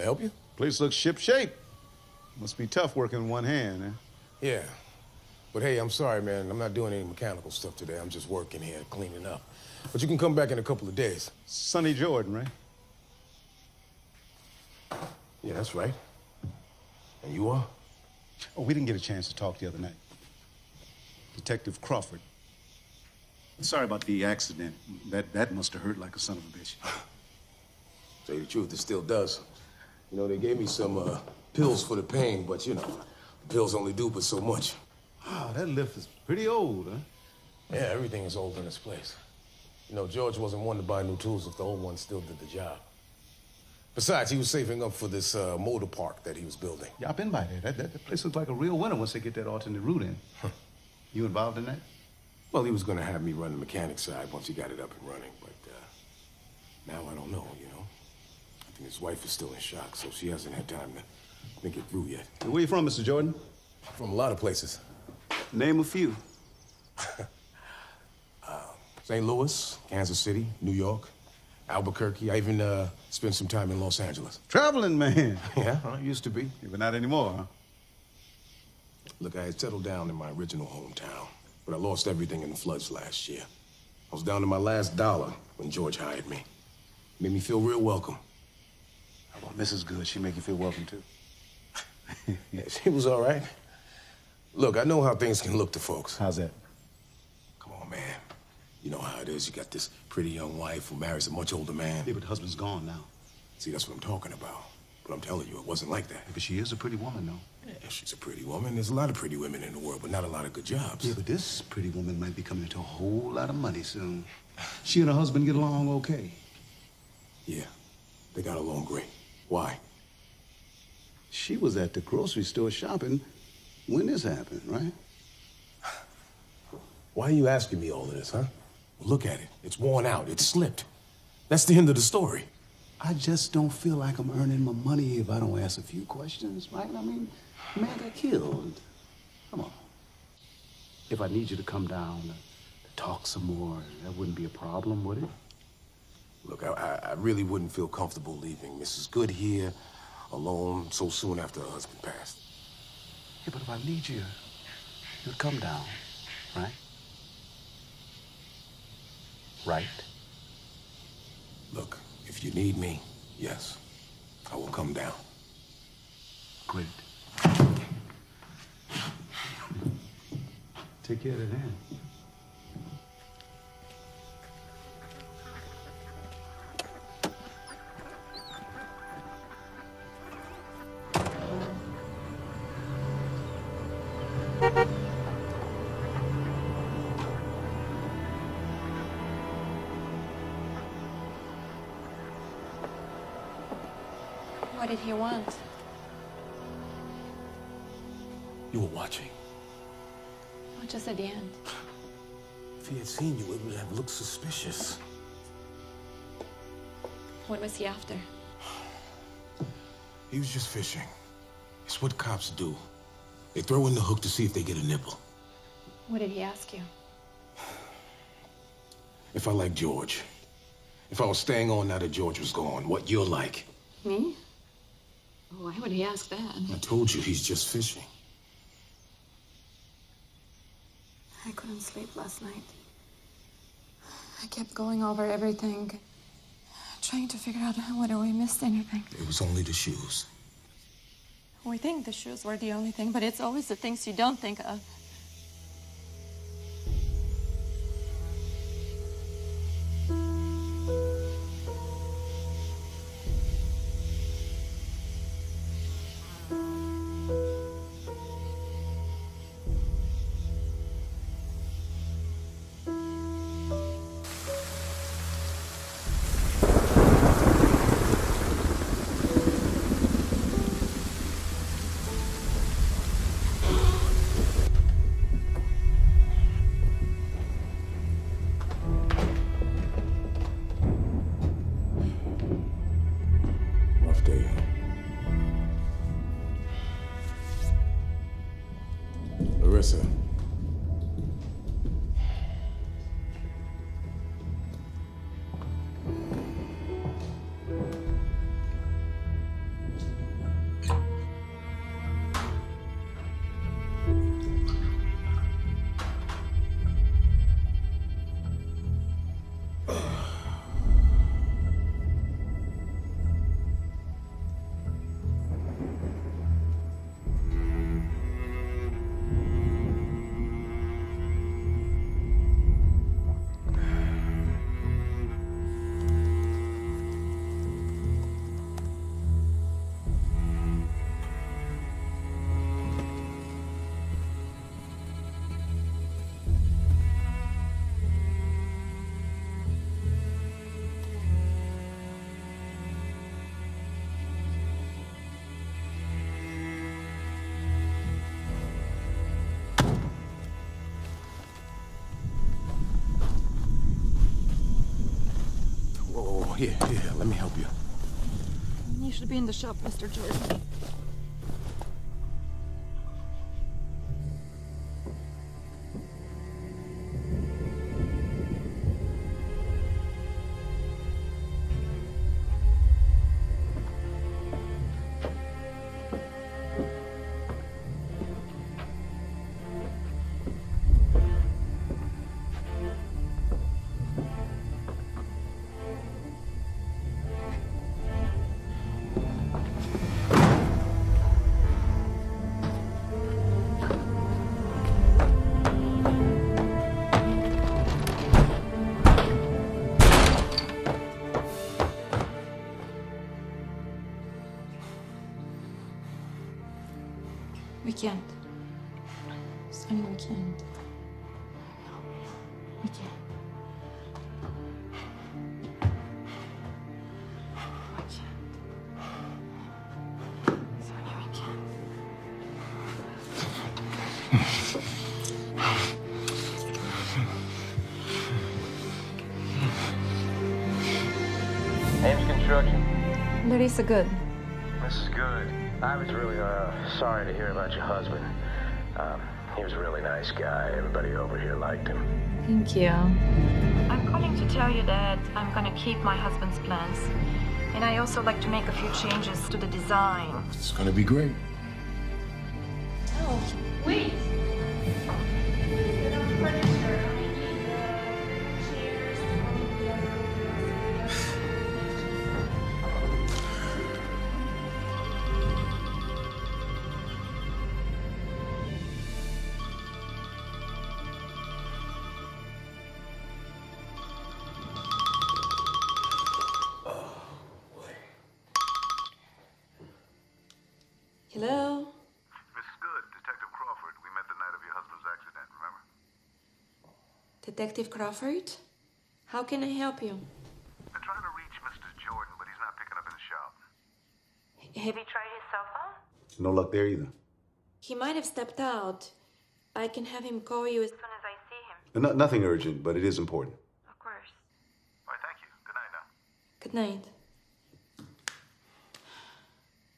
Can I help you? Place looks ship shape. Must be tough working one hand, eh? Yeah. But hey, I'm sorry, man. I'm not doing any mechanical stuff today. I'm just working here, cleaning up. But you can come back in a couple of days. Sonny Jordan, right? Yeah, that's right. And you are? Oh, we didn't get a chance to talk the other night. Detective Crawford. Sorry about the accident. That that must have hurt like a son of a bitch. Tell you the truth, it still does. You know, they gave me some uh, pills for the pain, but you know, the pills only do but so much. Ah, that lift is pretty old, huh? Yeah, everything is old in this place. You know, George wasn't one to buy new tools if the old ones still did the job. Besides, he was saving up for this uh, motor park that he was building. Yeah, I've been by there. That, that, that place looks like a real winner once they get that alternate route in. You involved in that? Well, he was going to have me run the mechanic side once he got it up and running, but uh, now I don't know, you know. I think his wife is still in shock, so she hasn't had time to think it through yet. Where are you from, Mr. Jordan? From a lot of places. Name a few. St. Louis, Kansas City, New York, Albuquerque. I even uh, spent some time in Los Angeles. Traveling man. Yeah, I used to be. Yeah, but not anymore, huh? Look, I had settled down in my original hometown, but I lost everything in the floods last year. I was down to my last dollar when George hired me. Made me feel real welcome. Oh, well, Mrs. Good, she make you feel welcome too. Yeah, she was all right. Look, I know how things can look to folks. How's that? Come on, man. You know how it is. You got this pretty young wife who marries a much older man. Yeah, but the husband's gone now. See, that's what I'm talking about. But I'm telling you, it wasn't like that. But she is a pretty woman, though. Yeah, she's a pretty woman. There's a lot of pretty women in the world, but not a lot of good jobs. Yeah, but this pretty woman might be coming into a whole lot of money soon. She and her husband get along okay. Yeah, they got along great. Why? She was at the grocery store shopping when this happened, right? Why are you asking me all of this, huh? Well, look at it. It's worn out. It's slipped. That's the end of the story. I just don't feel like I'm earning my money if I don't ask a few questions, right? I mean, man got killed. Come on. If I need you to come down to talk some more, that wouldn't be a problem, would it? Look, I, I, really wouldn't feel comfortable leaving Mrs. Good here alone so soon after her husband passed. Yeah, but if I need you, you'll come down, right? Right? Look, if you need me, yes, I will come down. Great. Take care of that he want? You were watching. Oh, just at the end. If he had seen you, it would have looked suspicious. What was he after? He was just fishing. It's what cops do. They throw in the hook to see if they get a nibble. What did he ask you? If I like George. If I was staying on now that George was gone, what you're like. Me? Oh, why would he ask that? I told you he's just fishing. I couldn't sleep last night. I kept going over everything, trying to figure out whether we missed anything. It was only the shoes. We think the shoes were the only thing, but it's always the things you don't think of. Here, here, let me help you. You should be in the shop, Mr. Jordan. Construction. Larissa Good. This is good. I was really uh, sorry to hear about your husband. Um, He was a really nice guy. Everybody over here liked him. Thank you. I'm calling to tell you that I'm gonna keep my husband's plans. And I also like to make a few changes to the design. It's gonna be great. Oh, wait! Detective Crawford? How can I help you? Been trying to reach Mr. Jordan, but he's not picking up in the shop. Have you tried his cell phone? No luck there either. He might have stepped out. I can have him call you as soon as I see him. No, nothing urgent, but it is important. Of course. All right, thank you. Good night now. Good night.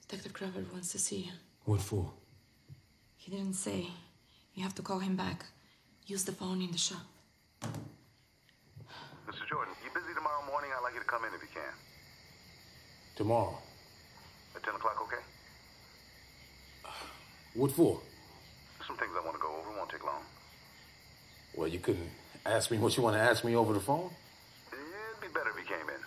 Detective Crawford wants to see you. What for? He didn't say. You have to call him back. Use the phone in the shop. Mr. Jordan, you busy tomorrow morning? I'd like you to come in if you can. Tomorrow. At 10 o'clock, okay? What for? Some things I want to go over. Won't take long. Well, you couldn't ask me what you want to ask me over the phone? It'd be better if you came in.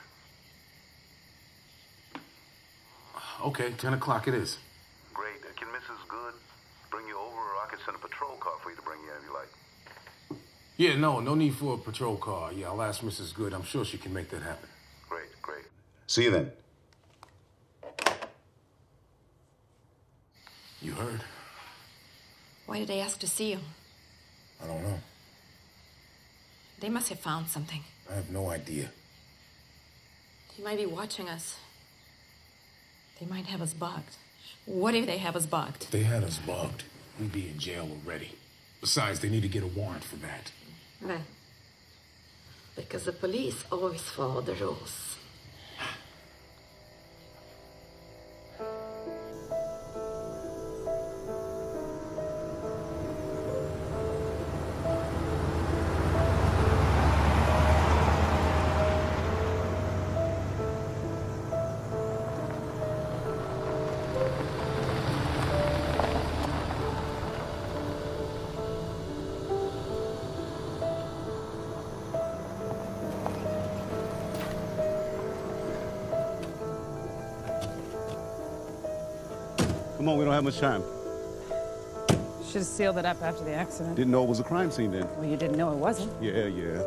Okay, 10 o'clock it is. Great. Uh, can Mrs. Good bring you over, or I could send a patrol car for you to bring you in if you like? Yeah, no, no need for a patrol car. Yeah, I'll ask Mrs. Good. I'm sure she can make that happen. Great, great. See you then. You heard? Why did they ask to see you? I don't know. They must have found something. I have no idea. He might be watching us. They might have us bugged. What if they have us bugged? If they had us bugged, we'd be in jail already. Besides, they need to get a warrant for that. Because the police always follow the rules. Come on, we don't have much time. Should have sealed it up after the accident. Didn't know it was a crime scene then. Well, you didn't know it wasn't. Yeah, yeah.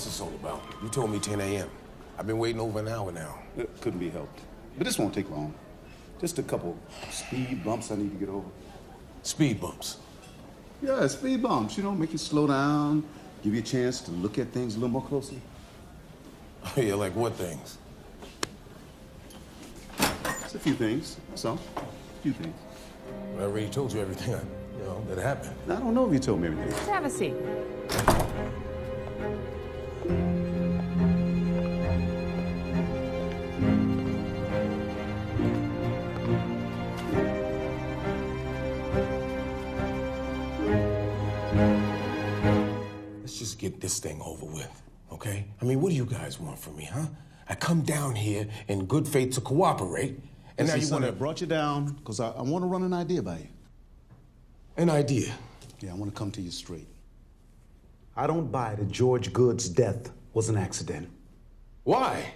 What's this all about? You told me 10 a.m. I've been waiting over an hour now. It couldn't be helped. But this won't take long. Just a couple speed bumps I need to get over. Speed bumps? Yeah, speed bumps. You know, make you slow down, give you a chance to look at things a little more closely. Oh, yeah, like what things? It's a few things. That's all. A few things. Well, I already told you everything, I, you know, that happened. I don't know if you told me everything. Just have a seat. Get this thing over with, okay? I mean, what do you guys want from me, huh? I come down here in good faith to cooperate, and And now now you son, want I to. brought you down because I, I want to run an idea by you. An idea. Yeah, I want to come to you straight. I don't buy that George Good's death was an accident. Why?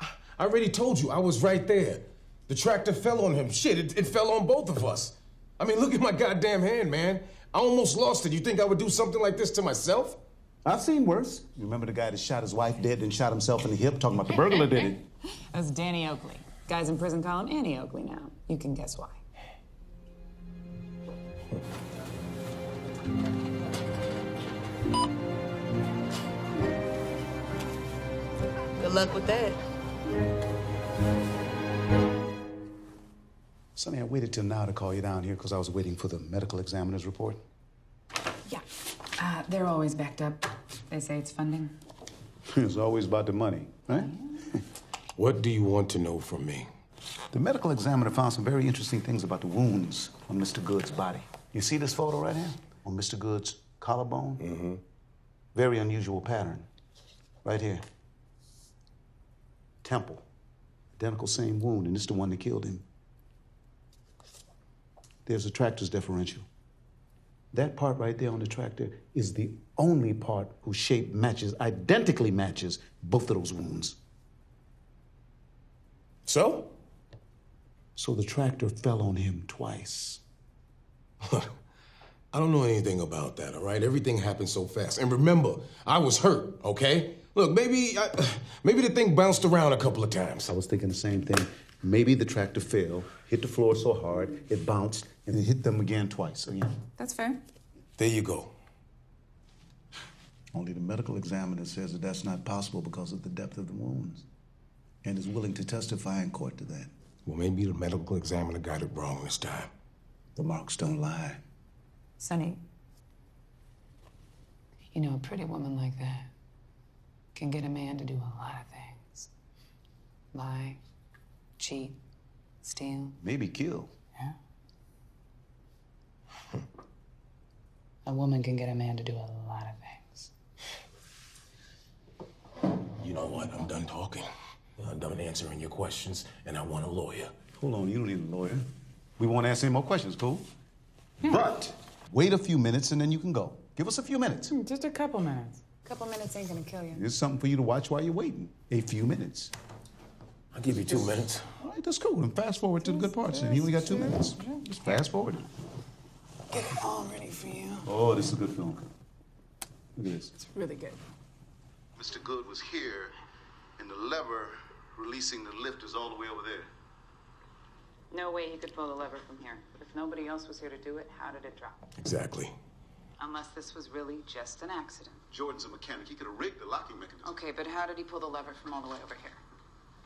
I already told you, I was right there. The tractor fell on him. Shit, it, it fell on both of us. I mean, look at my goddamn hand, man. I almost lost it. You think I would do something like this to myself? I've seen worse. You remember the guy that shot his wife dead and shot himself in the hip, talking about the burglar did it. That was Danny Oakley. Guys in prison call him Annie Oakley now. You can guess why. Good luck with that. Sonny, I waited till now to call you down here because I was waiting for the medical examiner's report. Yeah. Uh, they're always backed up. They say it's funding. it's always about the money, right? What do you want to know from me? The medical examiner found some very interesting things about the wounds on Mr. Good's body. You see this photo right here? On Mr. Good's collarbone? Mm-hmm. Very unusual pattern. Right here. Temple. Identical same wound, and it's the one that killed him. There's a tractor's differential. That part right there on the tractor is the only part whose shape matches, identically matches, both of those wounds. So? So the tractor fell on him twice. I don't know anything about that, all right? Everything happened so fast. And remember, I was hurt, okay? Look, maybe I, maybe the thing bounced around a couple of times. I was thinking the same thing. Maybe the tractor fell, hit the floor so hard, it bounced, and it hit them again twice. Again. That's fair. There you go. Only the medical examiner says that that's not possible because of the depth of the wounds, and is willing to testify in court to that. Well, maybe the medical examiner got it wrong this time. The marks don't lie. Sonny, you know, a pretty woman like that can get a man to do a lot of things lie, cheat, steal. Maybe kill. A woman can get a man to do a lot of things. You know what? I'm done talking. I'm done answering your questions, and I want a lawyer. Hold on, you don't need a lawyer. We won't answer any more questions, cool? But wait a few minutes and then you can go. Give us a few minutes. Hmm, Just a couple minutes. A couple minutes ain't gonna kill you. There's something for you to watch while you're waiting. A few minutes. I'll give you two minutes. All right, that's cool. And fast forward to the good parts. And you only got two minutes. Just fast forward. Get it all ready for you. Oh, this is a good film. Look at this. It's really good. Mr. Good was here, and the lever releasing the lift is all the way over there. No way he could pull the lever from here. But if nobody else was here to do it, how did it drop? Exactly. Unless this was really just an accident. Jordan's a mechanic. He could have rigged the locking mechanism. Okay, but how did he pull the lever from all the way over here?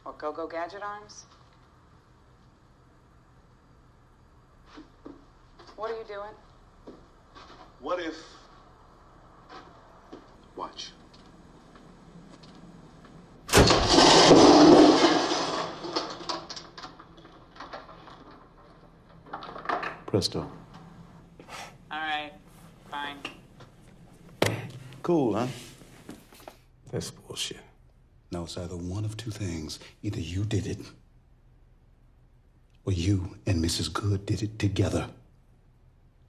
What, go-go gadget arms? What are you doing? What if. Watch. Presto. All right, fine. Cool, huh? That's bullshit. No, it's either one of two things. Either you did it, or you and Mrs. Good did it together.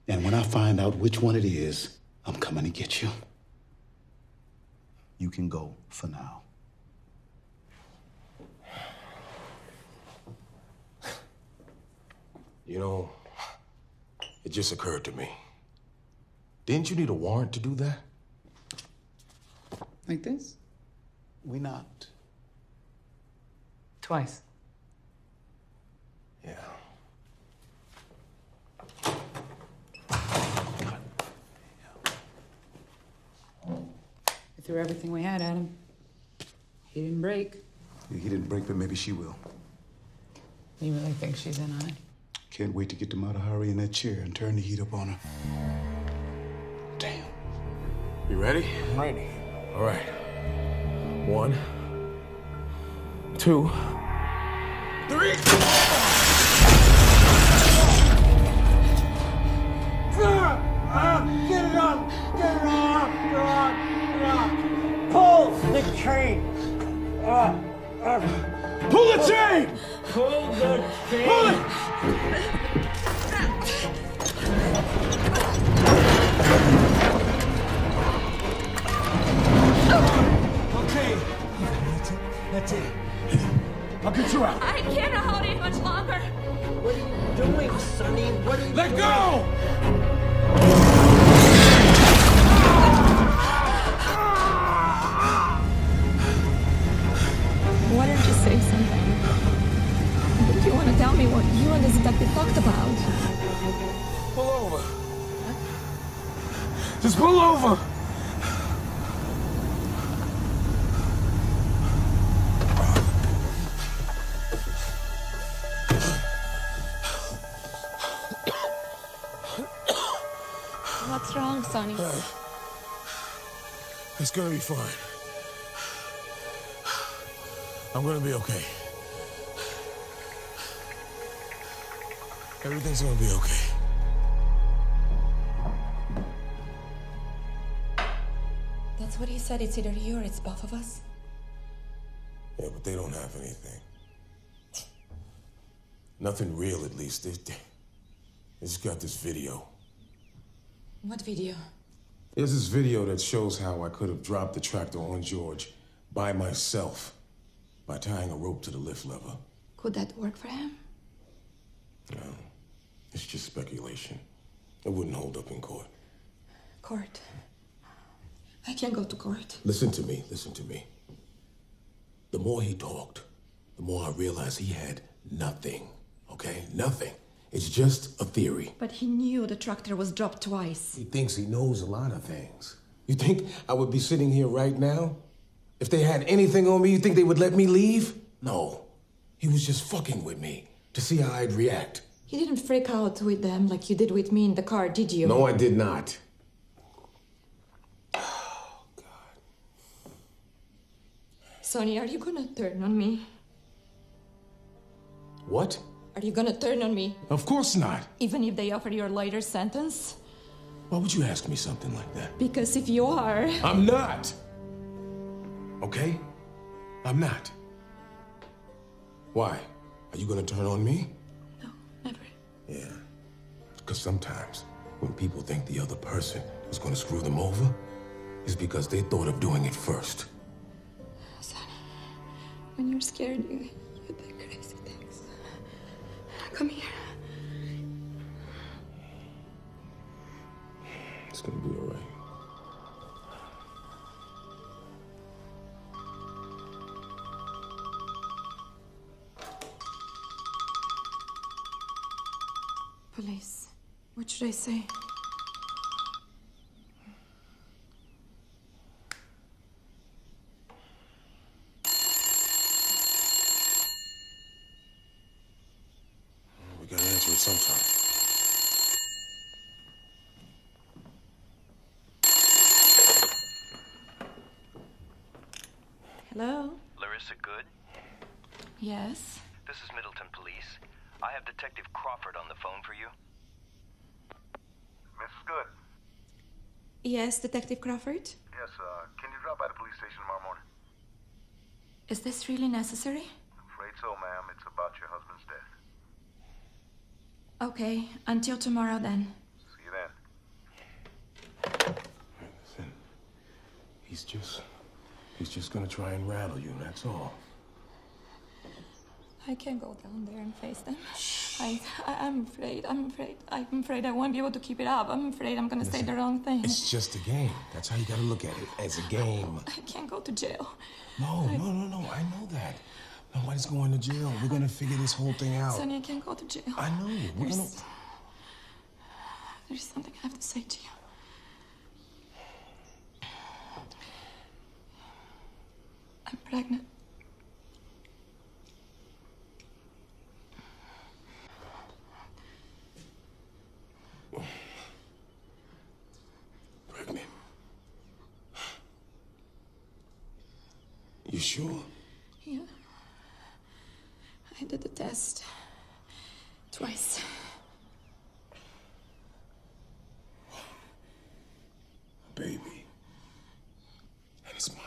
And when I find out which one it is, I'm coming to get you. You can go for now. You know, it just occurred to me. Didn't you need a warrant to do that? Like this? We knocked. Twice. Threw everything we had at him. He didn't break. Yeah, he didn't break, but maybe she will. You really think she's in on it? Can't wait to get them out of Hari in that chair and turn the heat up on her. Damn. You ready? I'm ready. All right. One, two, three. Get it up! Get it up! Get it up! the chain. Uh, uh, pull the chain! Pull the chain. Pull it! Okay. That's it. That's it. I'll get you out. I cannot hold it much longer. What are you doing, Sonny? What are you Let doing? go! point it that we talked about? Pull over. Huh? Just pull over. What's wrong, Sonny? Hey. It's gonna be fine. I'm gonna be okay. Everything's gonna be okay. That's what he said. It's either you or it's both of us. Yeah, but they don't have anything. Nothing real, at least. They, they, they just got this video. What video? There's this video that shows how I could have dropped the tractor on George by myself by tying a rope to the lift lever. Could that work for him? No, it's just speculation. It wouldn't hold up in court. Court. I can't go to court. Listen to me, listen to me. The more he talked, the more I realized he had nothing, okay? Nothing. It's just a theory. But he knew the tractor was dropped twice. He thinks he knows a lot of things. You think I would be sitting here right now? If they had anything on me, you think they would let me leave? No. He was just fucking with me to see how I'd react. You didn't freak out with them like you did with me in the car, did you? No, I did not. Oh, God. Sonny, are you gonna turn on me? What? Are you gonna turn on me? Of course not. Even if they offer you a lighter sentence? Why would you ask me something like that? Because if you are. I'm not. Okay? I'm not. Why? Are you gonna turn on me? Yeah. Because sometimes when people think the other person is gonna screw them over, it's because they thought of doing it first. Sonny, when you're scared, you, you do crazy things. Come here. It's gonna be alright. Police. What should I say? We gotta answer it sometime. Hello? Larissa Good? Yes. This is Middleton Police. I have Detective Crawford on the phone for you. Mrs. Good. Yes, Detective Crawford? Yes, uh, can you drop by the police station tomorrow morning? Is this really necessary? I'm afraid so, ma'am. It's about your husband's death. Okay, until tomorrow then. See you then. Listen, he's just. He's just gonna try and rattle you, that's all. I can't go down there and face them. I, I I'm afraid. I'm afraid. I'm afraid I won't be able to keep it up. I'm afraid I'm gonna say the wrong thing. It's just a game. That's how you gotta look at it, as a game. I can't go to jail. No, no, no, no. I know that. Nobody's going to jail. We're gonna figure this whole thing out. Sonny, I can't go to jail. I know. We're There's, gonna. there's something I have to say to you. I'm. Pregnant. You sure? Yeah. I did the test twice. Baby. And it's mine.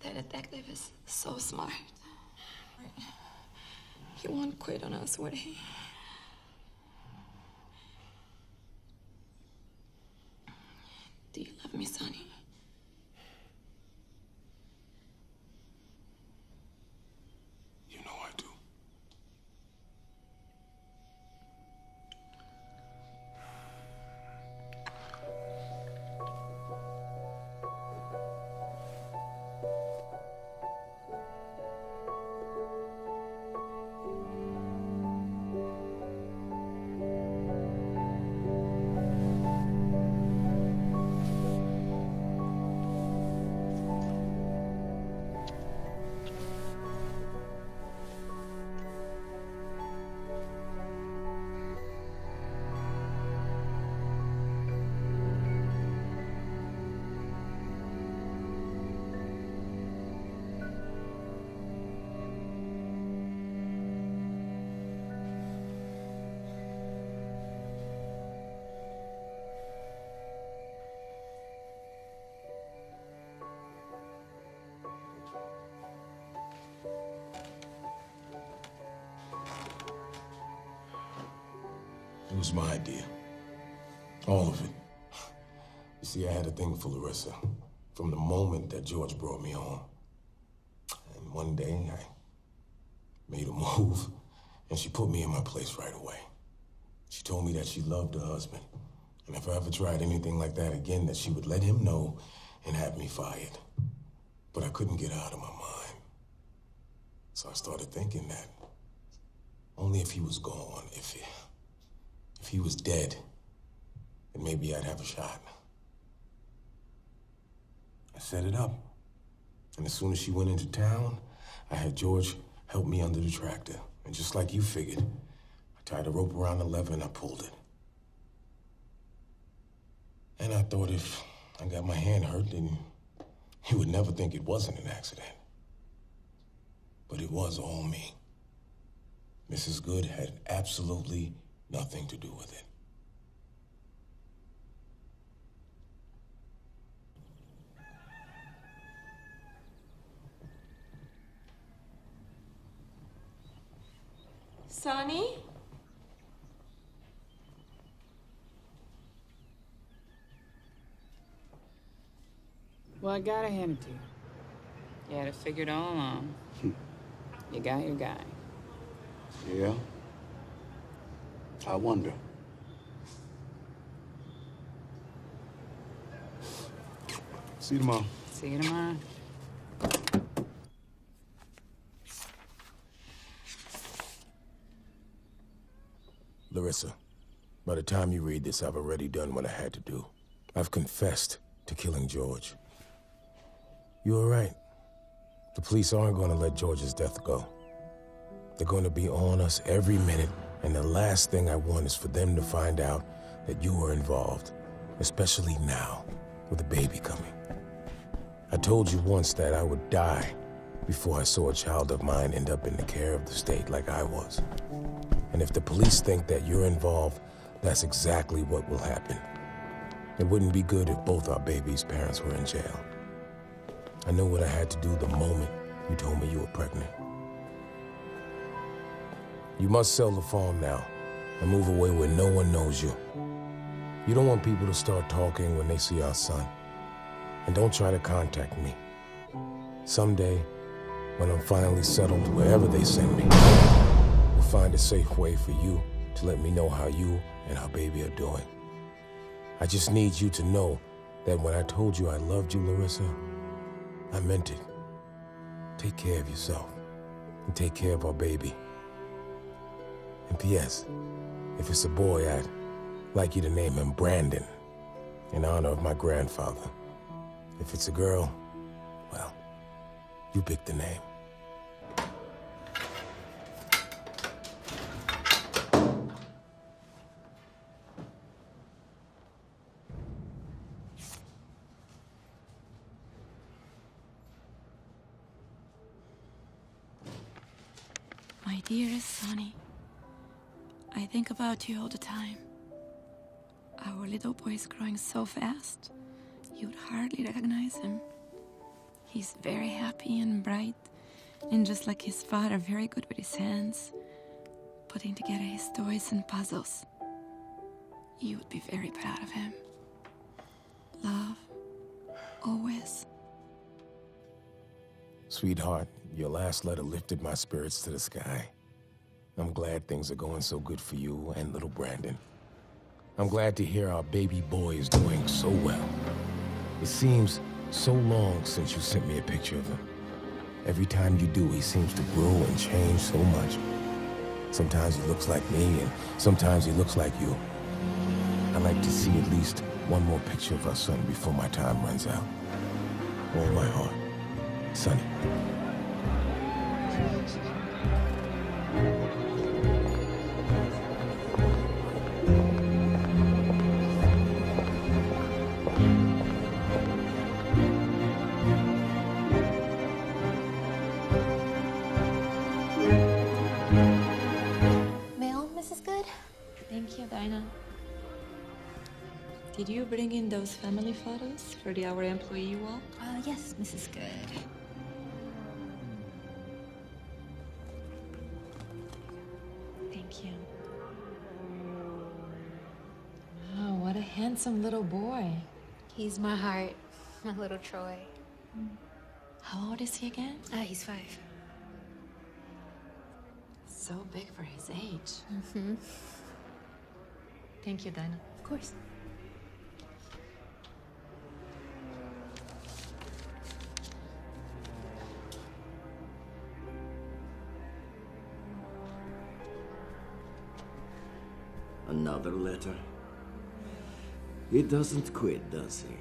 The detective is so smart. He won't quit on us, would he? For Larissa from the moment that George brought me home. And one day, I made a move, and she put me in my place right away. She told me that she loved her husband, and if I ever tried anything like that again, that she would let him know and have me fired. But I couldn't get out of my mind. So I started thinking that only if he was gone, if he, if he was dead, then maybe I'd have a shot. I set it up. And as soon as she went into town, I had George help me under the tractor. And just like you figured, I tied a rope around the lever and I pulled it. And I thought if I got my hand hurt, then he would never think it wasn't an accident. But it was all me. Mrs. Good had absolutely nothing to do with it. Sonny? Well, I gotta hand it to you. You had it figured all along. Hmm. you got your guy. Yeah? I wonder. See you tomorrow. See you tomorrow. Larissa, by the time you read this, I've already done what I had to do. I've confessed to killing George. You were right. The police aren't going to let George's death go. They're going to be on us every minute, and the last thing I want is for them to find out that you were involved, especially now, with a baby coming. I told you once that I would die before I saw a child of mine end up in the care of the state like I was. And if the police think that you're involved, that's exactly what will happen. It wouldn't be good if both our baby's parents were in jail. I know what I had to do the moment you told me you were pregnant. You must sell the farm now and move away where no one knows you. You don't want people to start talking when they see our son. And don't try to contact me. Someday, when I'm finally settled wherever they send me, find a safe way for you to let me know how you and our baby are doing. I just need you to know that when I told you I loved you, Larissa, I meant it. Take care of yourself and take care of our baby. And P.S., if it's a boy, I'd like you to name him Brandon in honor of my grandfather. If it's a girl, well, you pick the name. Dearest Sonny, I think about you all the time. Our little boy is growing so fast, you'd hardly recognize him. He's very happy and bright, and just like his father, very good with his hands, putting together his toys and puzzles. You would be very proud of him. Love, always. Sweetheart, your last letter lifted my spirits to the sky. I'm glad things are going so good for you and little Brandon. I'm glad to hear our baby boy is doing so well. It seems so long since you sent me a picture of him. Every time you do, he seems to grow and change so much. Sometimes he looks like me, and sometimes he looks like you. I'd like to see at least one more picture of our son before my time runs out. All my heart. Sonny. Family photos for the Our Employee Walk? Uh, yes, Mrs. Good. Thank you. Oh, what a handsome little boy. He's my heart, my little Troy. How old is he again? Ah, he's five. So big for his age. Mm-hmm. Thank you, Dinah. Of course. Another letter? He doesn't quit, does he?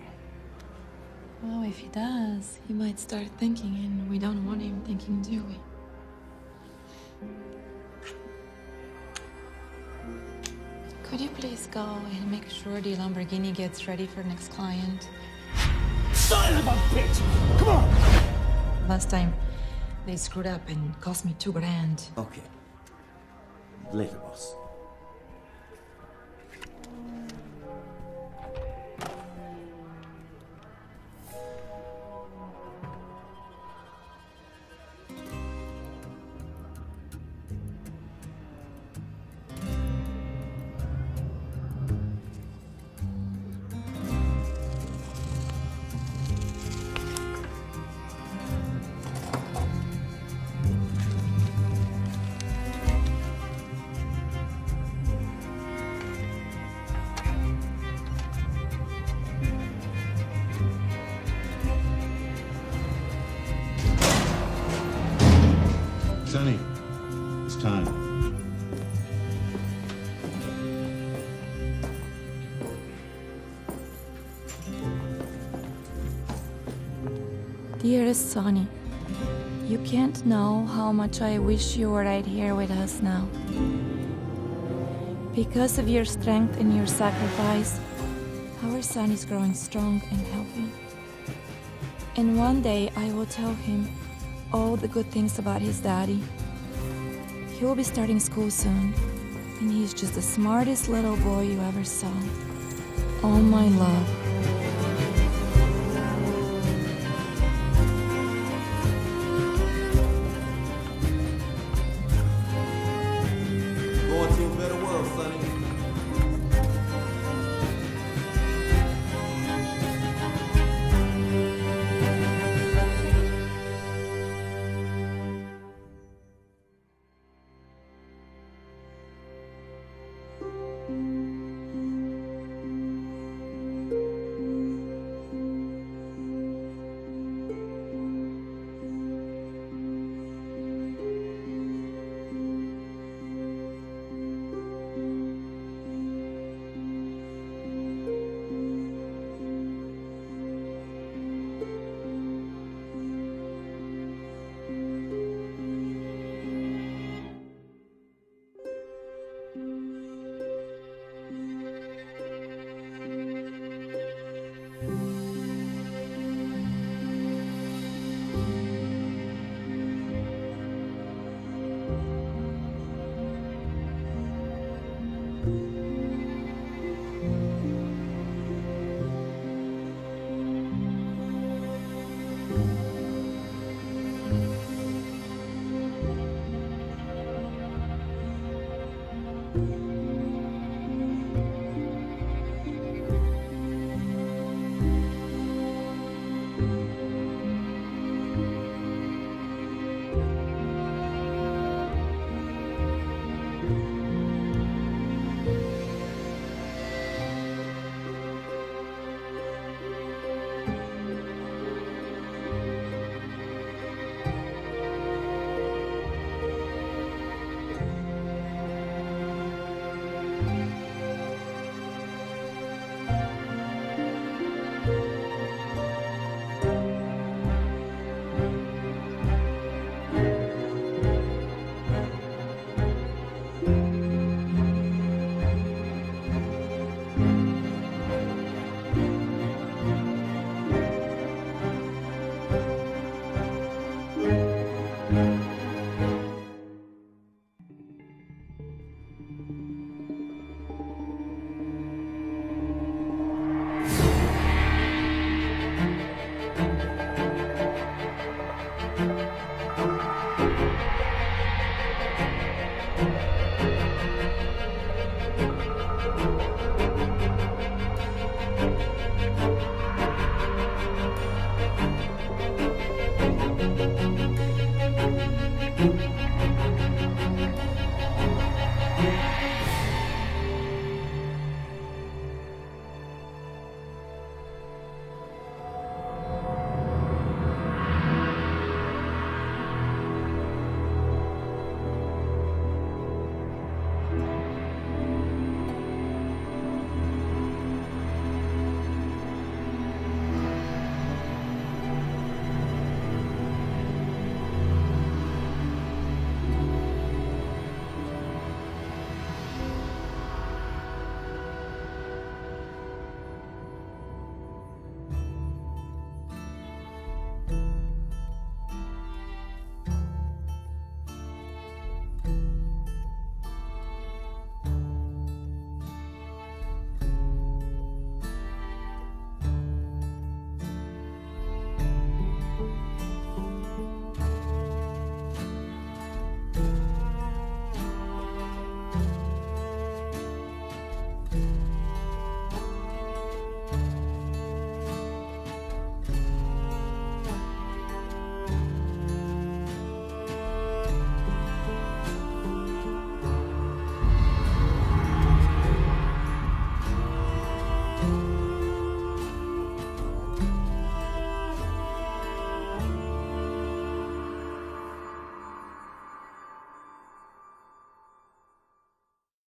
Well, if he does, he might start thinking, and we don't want him thinking, do we? Could you please go and make sure the Lamborghini gets ready for next client? Son of a bitch! Come on! Last time, they screwed up and cost me two grand. Okay. Later, boss. Dearest Sonny, you can't know how much I wish you were right here with us now. Because of your strength and your sacrifice, our son is growing strong and healthy. And one day I will tell him all the good things about his daddy. He will be starting school soon, and he's just the smartest little boy you ever saw. All my love.